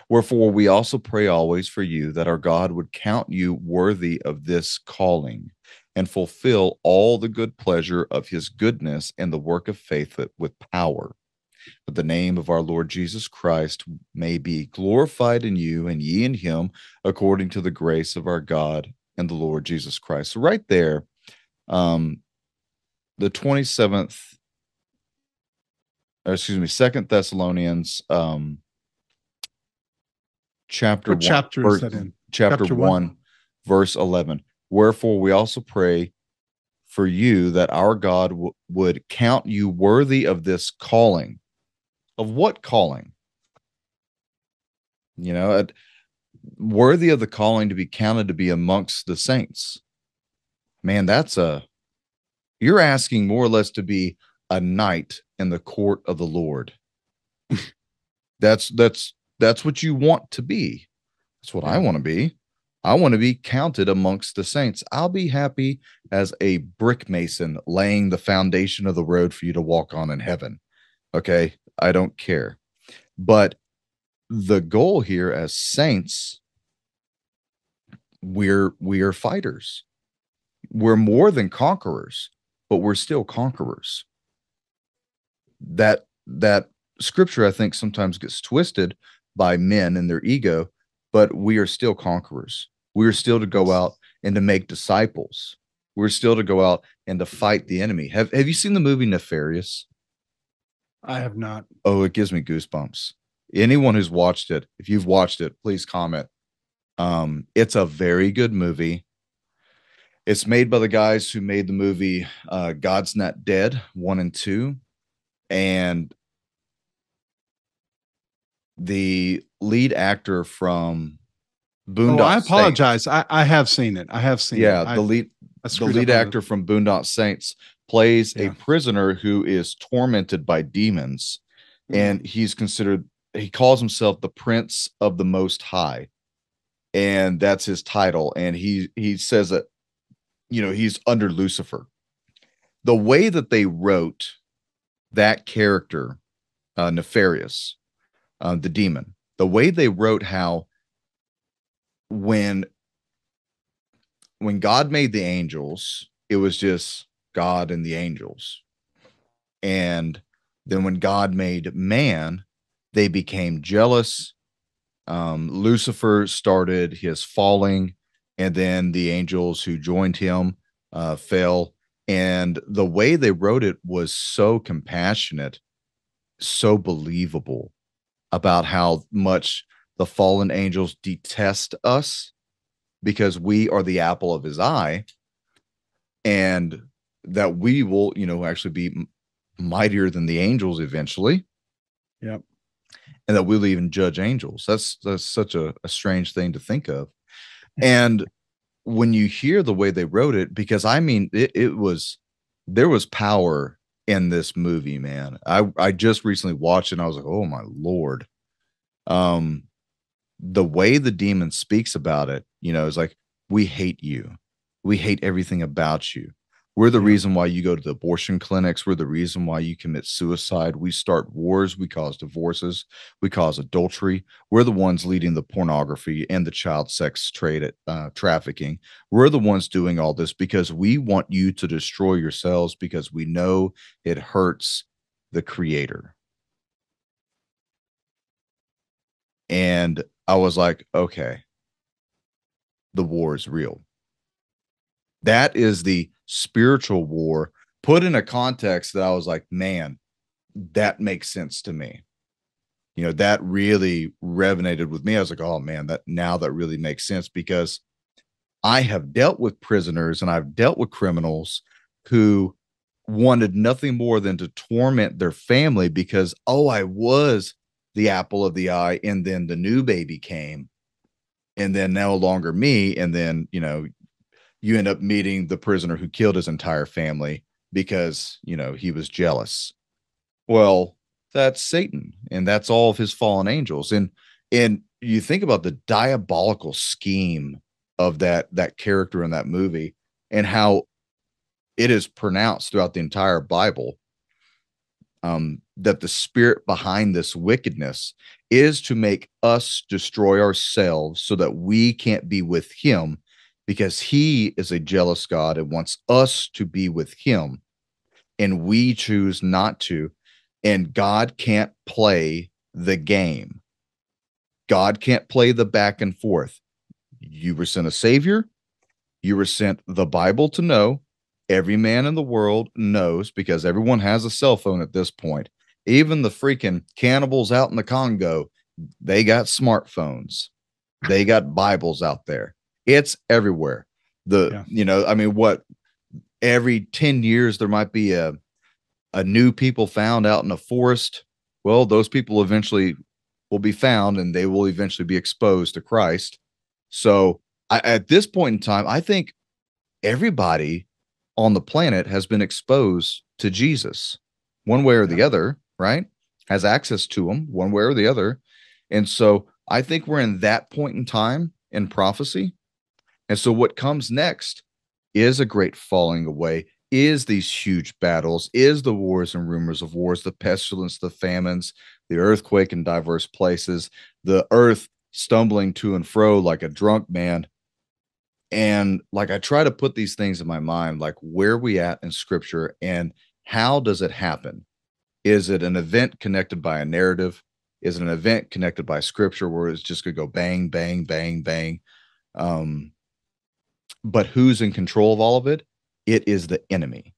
Wherefore, we also pray always for you that our God would count you worthy of this calling and fulfill all the good pleasure of his goodness and the work of faith with power. That the name of our Lord Jesus Christ may be glorified in you and ye in him, according to the grace of our God and the Lord Jesus Christ. So, right there, um, the 27th, excuse me, Second Thessalonians um, chapter what one, chapter verse, is that in? Chapter, chapter one, one, verse 11. Wherefore we also pray for you that our God w- would count you worthy of this calling. Of what calling? You know, worthy of the calling to be counted to be amongst the saints. Man, that's a you're asking more or less to be a knight in the court of the Lord. that's that's that's what you want to be. That's what I want to be. I want to be counted amongst the saints. I'll be happy as a brick mason laying the foundation of the road for you to walk on in heaven. Okay. I don't care. But the goal here as saints, we're we are fighters. We're more than conquerors, but we're still conquerors. That that scripture I think sometimes gets twisted by men and their ego, but we are still conquerors. We are still to go out and to make disciples. we're still to go out and to fight the enemy. Have Have you seen the movie Nefarious? I have not. Oh, it gives me goosebumps. Anyone who's watched it, if you've watched it, please comment. Um, it's a very good movie. It's made by the guys who made the movie uh, God's Not Dead one and two, and the lead actor from Boondock. Oh, I apologize. I, I have seen it. I have seen yeah, it. the lead the lead actor from Boondock Saints plays yeah. a prisoner who is tormented by demons, mm-hmm. and he's considered. He calls himself the Prince of the Most High, and that's his title. And he he says that, you know, he's under Lucifer. The way that they wrote that character, uh, Nefarious, uh, the demon, the way they wrote how when when God made the angels, it was just God and the angels. And then when God made man, they became jealous. Um, Lucifer started his falling, and then the angels who joined him uh, fell. And the way they wrote it was so compassionate, so believable about how much the fallen angels detest us because we are the apple of his eye and that we will you know actually be mightier than the angels eventually. Yep. And that we'll even judge angels. That's that's such a, a strange thing to think of. And when you hear the way they wrote it because i mean it, it was there was power in this movie man. I i just recently watched it and i was like oh my lord. Um the way the demon speaks about it, you know, is like, we hate you. We hate everything about you. We're the reason why you go to the abortion clinics. We're the reason why you commit suicide. We start wars. We cause divorces. We cause adultery. We're the ones leading the pornography and the child sex trade uh, trafficking. We're the ones doing all this because we want you to destroy yourselves because we know it hurts the creator. And I was like, okay, the war is real. That is the spiritual war put in a context that I was like, man, that makes sense to me. You know, that really resonated with me. I was like, oh man, that now that really makes sense because I have dealt with prisoners and I've dealt with criminals who wanted nothing more than to torment their family because, oh, I was the apple of the eye and then the new baby came and then no longer me and then you know you end up meeting the prisoner who killed his entire family because you know he was jealous. Well that's satan and that's all of his fallen angels. And and you think about the diabolical scheme of that that character in that movie and how it is pronounced throughout the entire bible um, that the spirit behind this wickedness is to make us destroy ourselves so that we can't be with him because he is a jealous God and wants us to be with him and we choose not to and God can't play the game. God can't play the back and forth. You were sent a savior, you were sent the Bible to know every man in the world knows because everyone has a cell phone at this point. Even the freaking cannibals out in the Congo, they got smartphones. They got Bibles out there. It's everywhere. The yeah. you know, I mean, what every 10 years there might be a a new people found out in a forest. Well, those people eventually will be found and they will eventually be exposed to Christ. So I, at this point in time, I think everybody on the planet has been exposed to Jesus one way or the other, right? Has access to him one way or the other. And so I think we're in that point in time in prophecy. And so what comes next is a great falling away, is these huge battles, is the wars and rumors of wars, the pestilence, the famines, the earthquake in diverse places, the earth stumbling to and fro like a drunk man. And like i try to put these things in my mind like where we at in scripture and how does it happen? Is it an event connected by a narrative? Is it an event connected by scripture where it's just to go bang bang bang bang? Um but who's in control of all of it it is the enemy.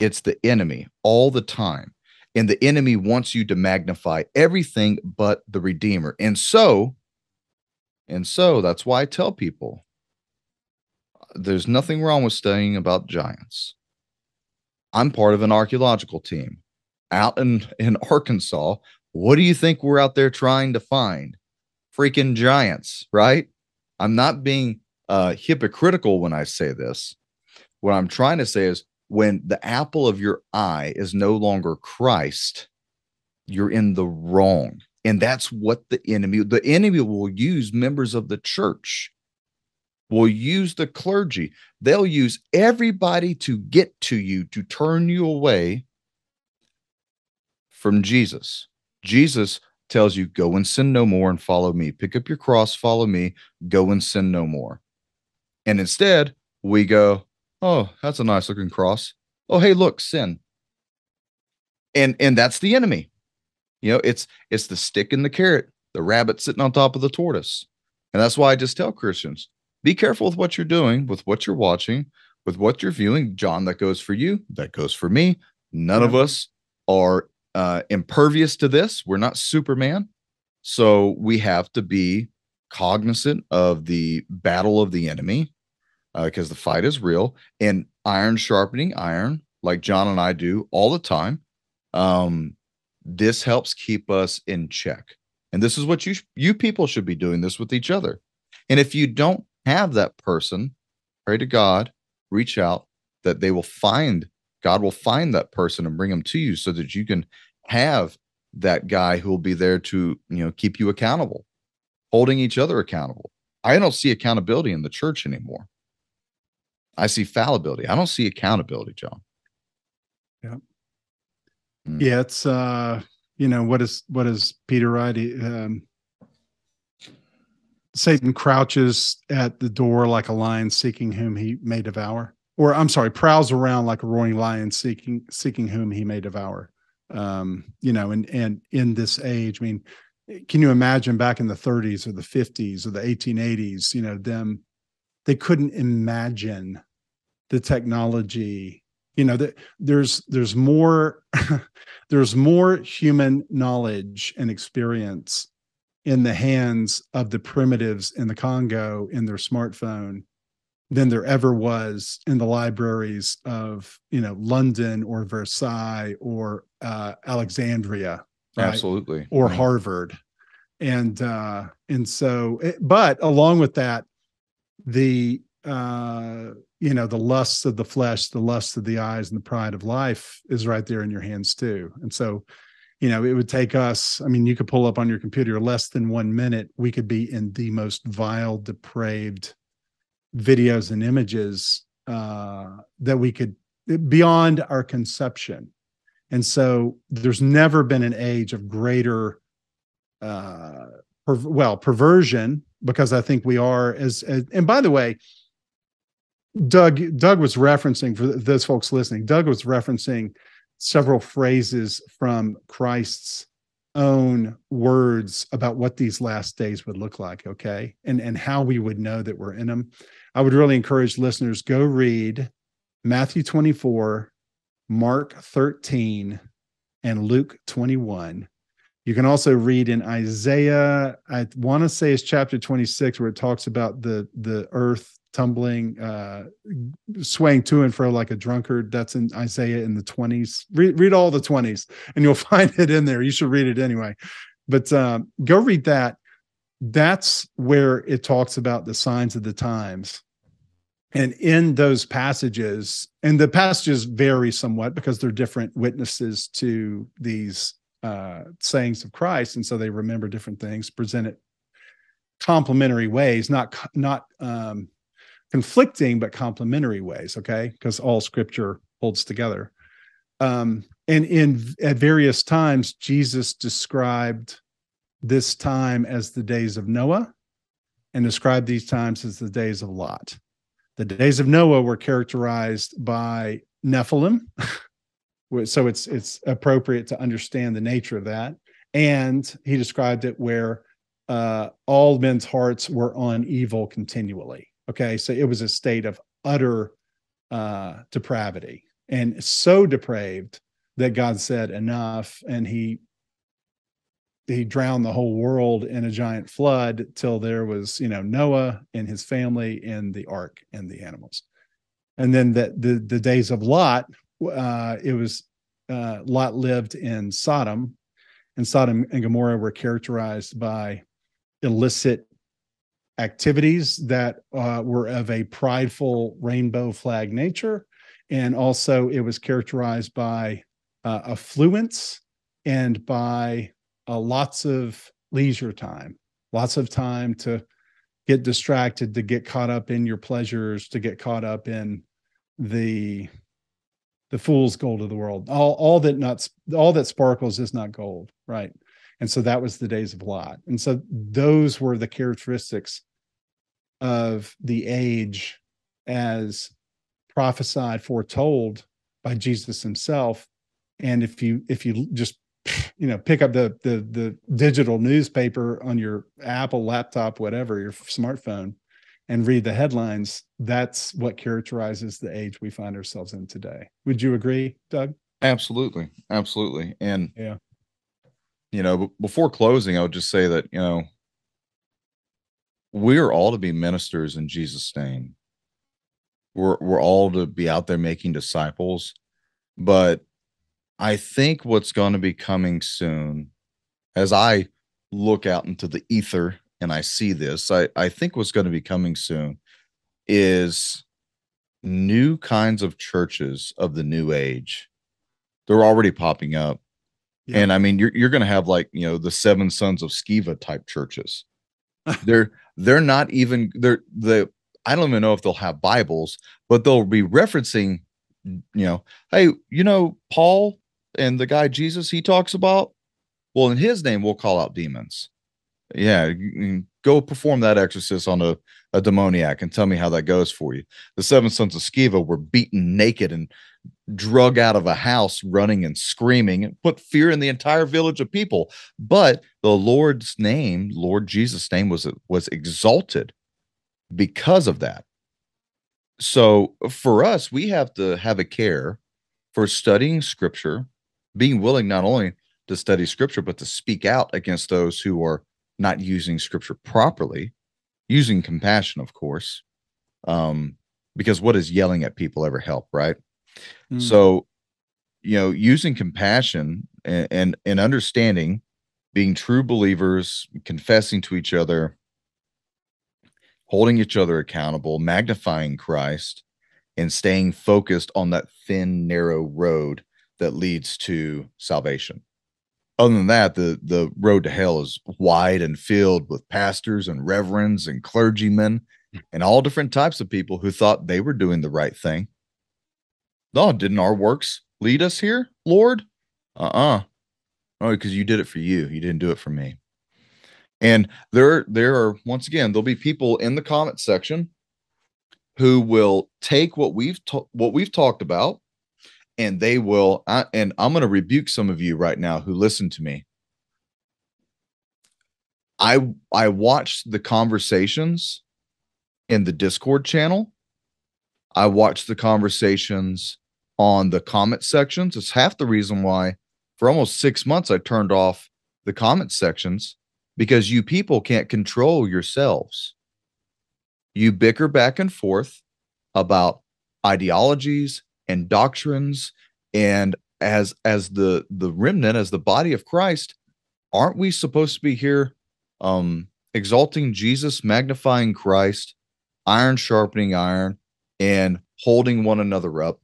It's the enemy all the time. And the enemy wants you to magnify everything but the Redeemer. And so, and so that's why I tell people there's nothing wrong with studying about giants. I'm part of an archaeological team out in, in Arkansas. What do you think we're out there trying to find? Freaking giants, right? I'm not being uh, hypocritical when I say this. What I'm trying to say is when the apple of your eye is no longer Christ, you're in the wrong. And that's what the enemy, the enemy will use members of the church, will use the clergy. They'll use everybody to get to you, to turn you away from Jesus. Jesus tells you, go and sin no more and follow me. Pick up your cross, follow me, go and sin no more. And instead, we go, oh, that's a nice looking cross. Oh, hey, look, sin. And and that's the enemy. You know, it's it's the stick and the carrot, the rabbit sitting on top of the tortoise. And that's why I just tell Christians, be careful with what you're doing, with what you're watching, with what you're viewing. John, that goes for you, that goes for me. None yeah. of us are uh, impervious to this. We're not Superman. So we have to be cognizant of the battle of the enemy because uh, the fight is real and iron sharpening iron, like John and I do all the time. Um, this helps keep us in check. And this is what you you people should be doing this with each other. And if you don't have that person, pray to God, reach out that they will find God will find that person and bring them to you so that you can have that guy who will be there to, you know, keep you accountable, holding each other accountable. I don't see accountability in the church anymore. I see fallibility. I don't see accountability, John. Yeah. Mm. Yeah, it's uh, you know, what is what is Peter write? Um, Satan crouches at the door like a lion seeking whom he may devour. Or I'm sorry, prowls around like a roaring lion seeking seeking whom he may devour. Um, you know, and and in this age, I mean, can you imagine back in the 30s or the 50s or the 1880s, you know, them they couldn't imagine the technology you know that there's there's more there's more human knowledge and experience in the hands of the primitives in the Congo in their smartphone than there ever was in the libraries of you know London or Versailles or uh, Alexandria, right? absolutely, or Harvard, and uh, and so, eh, but along with that, the uh, you know, the lusts of the flesh, the lusts of the eyes, and the pride of life is right there in your hands too. And so, you know, it would take us, I mean, you could pull up on your computer less than one minute, we could be in the most vile, depraved videos and images uh, that we could beyond our conception. And so there's never been an age of greater uh per, well perversion because I think we are as, as and by the way, Doug Doug was referencing for those folks listening. Doug was referencing several phrases from Christ's own words about what these last days would look like, okay? And and how we would know that we're in them. I would really encourage listeners go read Matthew 24, Mark 13, and Luke 21. You can also read in Isaiah, I want to say it's chapter 26, where it talks about the the earth tumbling, uh, swaying to and fro like a drunkard. That's in Isaiah in the 20s. Read, read all the 20s and you'll find it in there. You should read it anyway. But um, go read that. That's where it talks about the signs of the times. And in those passages, and the passages vary somewhat because they're different witnesses to these uh, sayings of Christ. And so they remember different things, present it complementary ways, not not um, conflicting but complementary ways okay? Because all scripture holds together. Um and in at various times jesus described this time as the days of noah and described these times as the days of lot. The days of noah were characterized by nephilim so it's it's appropriate to understand the nature of that. And he described it where uh, all men's hearts were on evil continually Okay. So it was a state of utter uh, depravity and so depraved that God said enough, and he he drowned the whole world in a giant flood till there was you know Noah and his family in the ark and the animals, and then the the, the days of Lot, uh, it was uh, Lot lived in Sodom, and Sodom and Gomorrah were characterized by illicit activities that uh, were of a prideful rainbow flag nature. And also, it was characterized by uh, affluence and by uh, lots of leisure time, lots of time to get distracted, to get caught up in your pleasures, to get caught up in the the fool's gold of the world. All all that nuts, all that sparkles is not gold, right? And so that was the days of Lot. And so those were the characteristics of the age as prophesied, foretold by Jesus himself. And if you if you just you know pick up the the the digital newspaper on your Apple laptop, whatever your smartphone, and read the headlines, that's what characterizes the age we find ourselves in today. Would you agree, Doug? Absolutely, absolutely. And yeah, you know, before closing, I would just say that you know we're all to be ministers in Jesus' name. We're we're all to be out there making disciples, but I think what's going to be coming soon, as I look out into the ether and I see this, I, I think what's going to be coming soon is new kinds of churches of the new age. They're already popping up. Yeah. And I mean, you're you're going to have like you know the Seven Sons of Sceva type churches. They're they're not even they're the I don't even know if they'll have Bibles, but they'll be referencing, you know, hey, you know, Paul and the guy Jesus he talks about. Well, in his name, we'll call out demons. Yeah, go perform that exorcist on a, a demoniac and tell me how that goes for you. The seven sons of Sceva were beaten naked and drug out of a house, running and screaming, and put fear in the entire village of people. But the Lord's name, Lord Jesus' name, was was exalted because of that. So for us, we have to have a care for studying Scripture, being willing not only to study Scripture but to speak out against those who are not using Scripture properly, using compassion, of course. Um, because what does yelling at people ever help, right? Mm. So, you know, using compassion and, and, and understanding, being true believers, confessing to each other, holding each other accountable, magnifying Christ, and staying focused on that thin, narrow road that leads to salvation. Other than that, the the road to hell is wide and filled with pastors and reverends and clergymen and all different types of people who thought they were doing the right thing no, didn't our works lead us here, Lord? Uh-uh. Oh, because you did it for you. You didn't do it for me. And there, there are once again, there'll be people in the comment section who will take what we've ta- what we've talked about, and they will. I, and I'm going to rebuke some of you right now who listen to me. I I watched the conversations in the Discord channel, I watched the conversations on the comment sections. It's half the reason why for almost six months I turned off the comment sections because you people can't control yourselves. You bicker back and forth about ideologies and doctrines and as as the the remnant as the body of Christ aren't we supposed to be here um exalting Jesus magnifying Christ iron sharpening iron and holding one another up.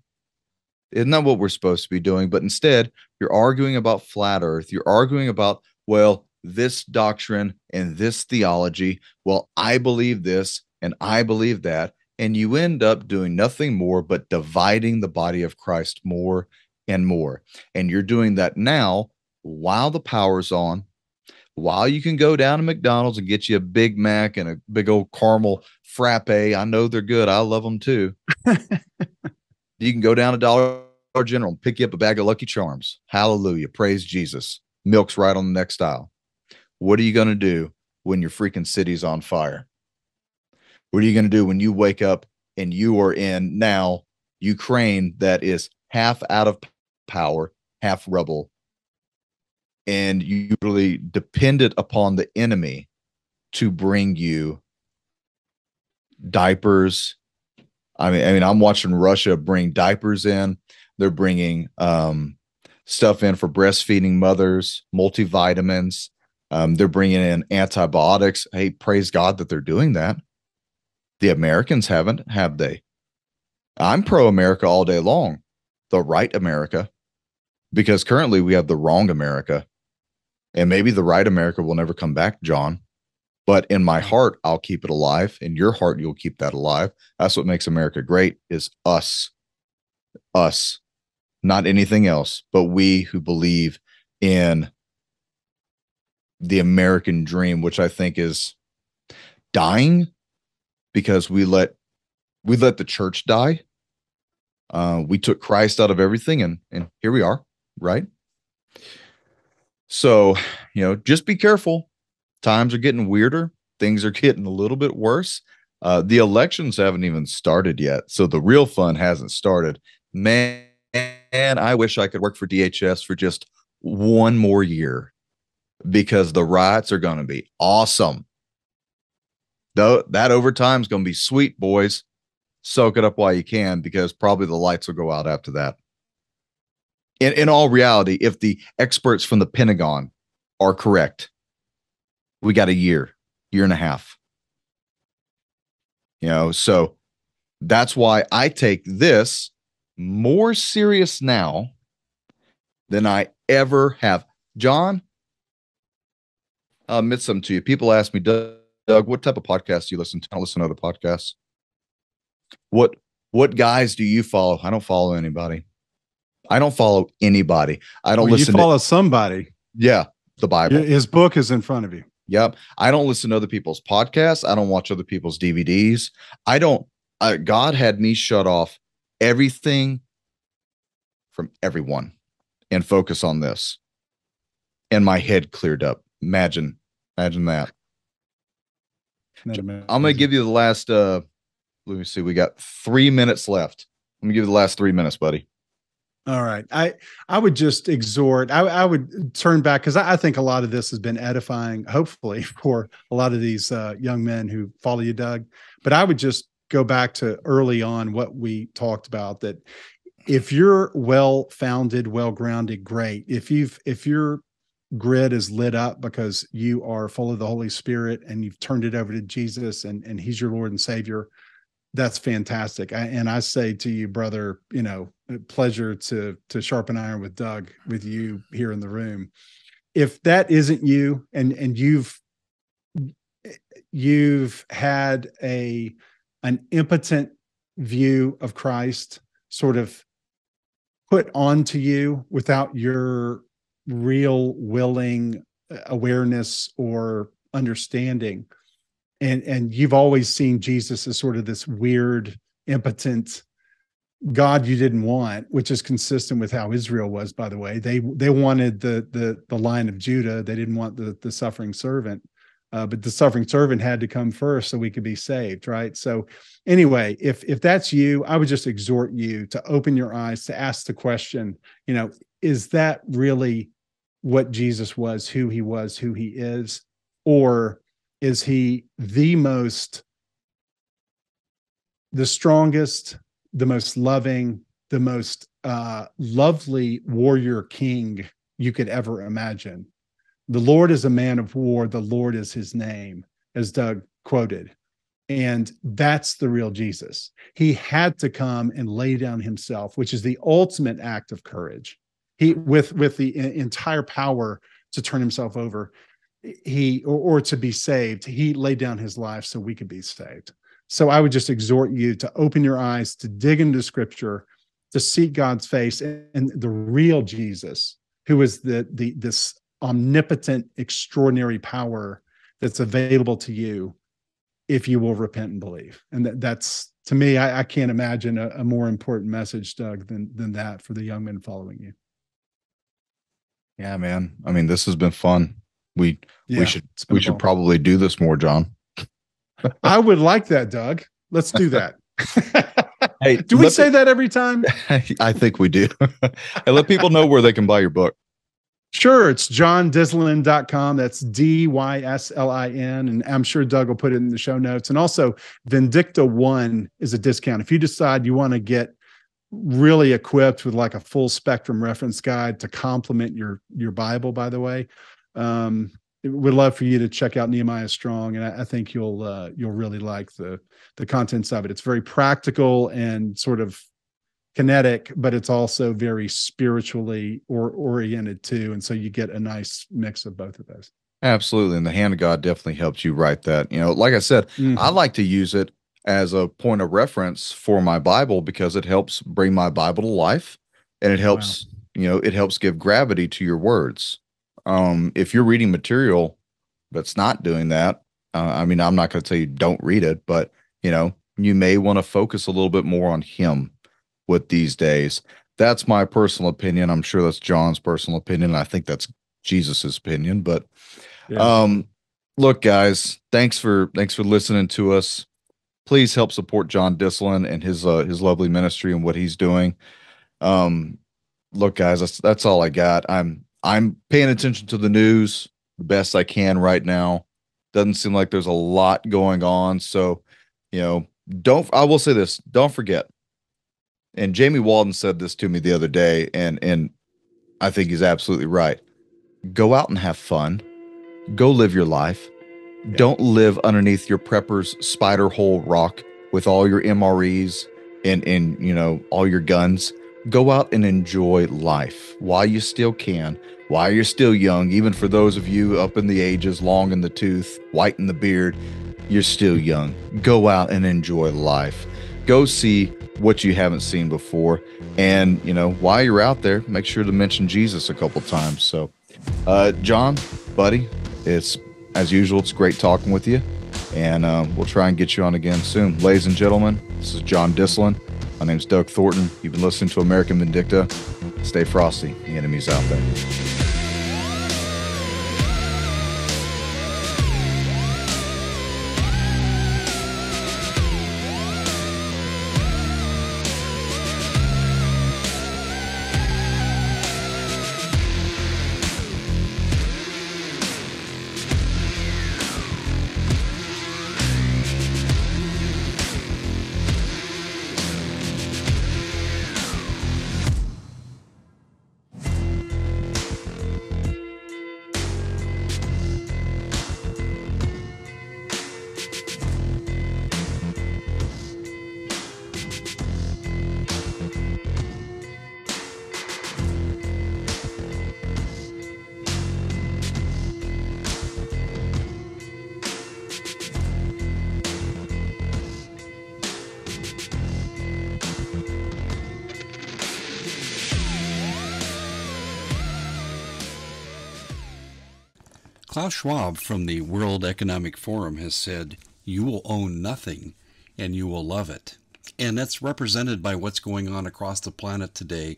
Isn't that what we're supposed to be doing? But instead, you're arguing about flat earth. You're arguing about, well, this doctrine and this theology. Well, I believe this and I believe that. And you end up doing nothing more but dividing the body of Christ more and more. And you're doing that now while the power's on, while you can go down to McDonald's and get you a Big Mac and a big old caramel frappe. I know they're good. I love them too. you can go down to Dollar General and pick you up a bag of Lucky Charms. Hallelujah. Praise Jesus. Milk's right on the next aisle. What are you going to do when your freaking city's on fire? What are you going to do when you wake up and you are in now Ukraine that is half out of power, half rebel, and you really depended upon the enemy to bring you diapers. I mean, I mean, I'm watching Russia bring diapers in. They're bringing um, stuff in for breastfeeding mothers, multivitamins. Um, they're bringing in antibiotics. Hey, praise God that they're doing that. The Americans haven't, have they? I'm pro America all day long, the right America, because currently we have the wrong America. And maybe the right America will never come back, John. But in my heart, I'll keep it alive. In your heart, you'll keep that alive. That's what makes America great is us. Us. Not anything else, but we who believe in the American dream, which I think is dying because we let we let the church die. Uh, we took Christ out of everything, and and here we are, right? So, you know, just be careful. Times are getting weirder. Things are getting a little bit worse. Uh, the elections haven't even started yet, so the real fun hasn't started. Man, I wish I could work for DHS for just one more year because the riots are going to be awesome. Though that overtime is going to be sweet, boys. Soak it up while you can because probably the lights will go out after that. In, in all reality, if the experts from the Pentagon are correct, we got a year, year and a half. You know, so that's why I take this more serious now than I ever have. John, I'll admit something to you. People ask me, Doug, what type of podcasts do you listen to? I listen to other podcasts. What what guys do you follow? I don't follow anybody. I don't follow anybody. I don't well, listen. You follow to, somebody. Yeah, the Bible. His book is in front of you. Yep. I don't listen to other people's podcasts. I don't watch other people's DVDs. I don't. Uh, God had me shut off everything from everyone and focus on this. And my head cleared up. Imagine, imagine that. I'm going to give you the last. uh Let me see. We got three minutes left. Let me give you the last three minutes, buddy. All right. I I would just exhort. I, I would turn back because I, I, think a lot of this has been edifying, hopefully, for a lot of these uh, young men who follow you, Doug. But I would just go back to early on what we talked about that if you're well founded, well grounded, great. If you've if your grid is lit up because you are full of the Holy Spirit and you've turned it over to Jesus and and He's your Lord and Savior, that's fantastic. I, and I say to you, brother, you know, pleasure to to sharpen iron with Doug with you here in the room. If that isn't you, and and you've you've had a an impotent view of Christ, sort of put onto you without your real willing awareness or understanding and and you've always seen Jesus as sort of this weird, impotent God you didn't want, which is consistent with how Israel was, by the way. They they wanted the the the lion of Judah. They didn't want the the suffering servant. Uh, but the suffering servant had to come first so we could be saved, right? So anyway, if if that's you, I would just exhort you to open your eyes to ask the question, you know, is that really what Jesus was, who he was, who he is? Or is he the most the strongest the most loving the most uh, lovely warrior king you could ever imagine? The lord is a man of war. The lord is his name as doug quoted. And that's the real jesus. He had to come and lay down himself which is the ultimate act of courage he with with the entire power to turn himself over he or, or to be saved he laid down his life so we could be saved. So i would just exhort you to open your eyes to dig into scripture to seek god's face and, and the real jesus who is the the this omnipotent extraordinary power that's available to you if you will repent and believe. And that, that's to me i, I can't imagine a, a more important message doug than than that for the young men following you yeah man i mean this has been fun we yeah, we should we should probably do this more, John. I would like that, Doug. Let's do that. Hey, do we say me, that every time? I think we do. and let people know where they can buy your book. Sure, it's johndyslin.com. That's D Y S L I N. And I'm sure Doug will put it in the show notes. And also, Vindicta One is a discount. If you decide you want to get really equipped with like a full spectrum reference guide to complement your your Bible, by the way, um, would love for you to check out Nehemiah Strong, and I, I think you'll uh, you'll really like the the contents of it. It's very practical and sort of kinetic, but it's also very spiritually or oriented too. And so you get a nice mix of both of those. Absolutely. And the hand of God definitely helps you write that. You know, like I said, mm-hmm. I like to use it as a point of reference for my Bible because it helps bring my Bible to life and it helps, wow. you know, it helps give gravity to your words. Um, if you're reading material that's not doing that, uh, I mean, I'm not going to tell you don't read it, but you know, you may want to focus a little bit more on him with these days. That's my personal opinion. I'm sure that's John's personal opinion. I think that's Jesus's opinion. But yeah. um, look, guys, thanks for thanks for listening to us. Please help support John Dyslin and his uh, his lovely ministry and what he's doing. Um, look, guys, that's that's all I got. I'm I'm paying attention to the news the best I can right now. Doesn't seem like there's a lot going on, so you know, don't. I will say this: don't forget and Jamie Walden said this to me the other day, and and I think he's absolutely right. Go out and have fun. Go live your life. Don't live underneath your prepper's spider hole rock with all your MREs and and you know all your guns. Go out and enjoy life while you still can, while you're still young. Even for those of you up in the ages, long in the tooth, white in the beard, you're still young. Go out and enjoy life. Go see what you haven't seen before. And, you know, while you're out there, make sure to mention Jesus a couple times. So, uh, John, buddy, it's as usual, it's great talking with you. And uh, we'll try and get you on again soon. Ladies and gentlemen, this is John Dyslin. My name's Doug Thornton. You've been listening to American Vindicta. Stay frosty. The enemy's out there. Klaus Schwab from the World Economic Forum has said, You will own nothing and you will love it. And that's represented by what's going on across the planet today,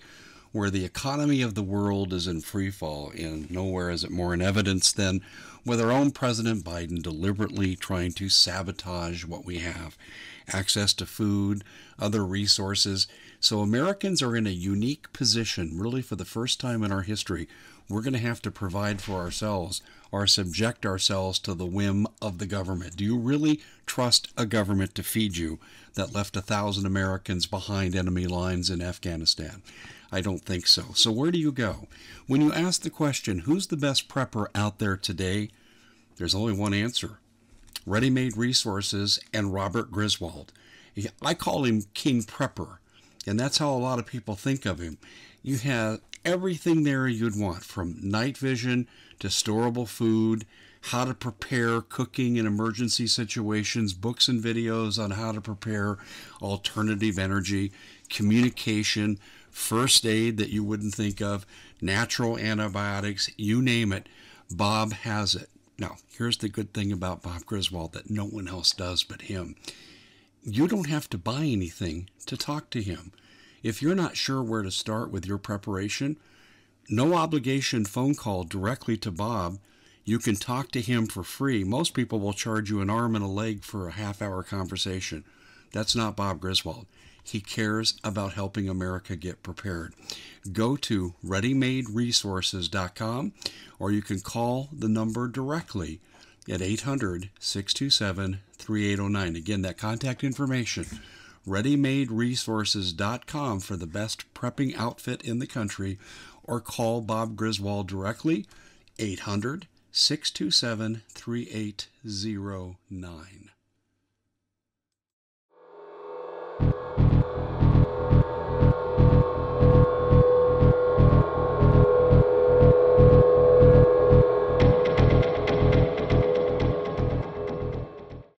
where the economy of the world is in free fall. And nowhere is it more in evidence than with our own President Biden deliberately trying to sabotage what we have access to food, other resources. So Americans are in a unique position, really for the first time in our history. We're going to have to provide for ourselves or subject ourselves to the whim of the government? Do you really trust a government to feed you that left a thousand Americans behind enemy lines in Afghanistan? I don't think so. So, where do you go? When you ask the question, who's the best prepper out there today? There's only one answer Ready Made Resources and Robert Griswold. I call him King Prepper, and that's how a lot of people think of him. You have everything there you'd want from night vision to storable food, how to prepare cooking in emergency situations, books and videos on how to prepare alternative energy, communication, first aid that you wouldn't think of, natural antibiotics, you name it. Bob has it. Now, here's the good thing about Bob Griswold that no one else does but him. You don't have to buy anything to talk to him. If you're not sure where to start with your preparation, no obligation phone call directly to Bob. You can talk to him for free. Most people will charge you an arm and a leg for a half hour conversation. That's not Bob Griswold. He cares about helping America get prepared. Go to readymaderesources.com or you can call the number directly at 800 627 3809. Again, that contact information readymaderesources.com for the best prepping outfit in the country or call Bob Griswold directly 800 627 3809.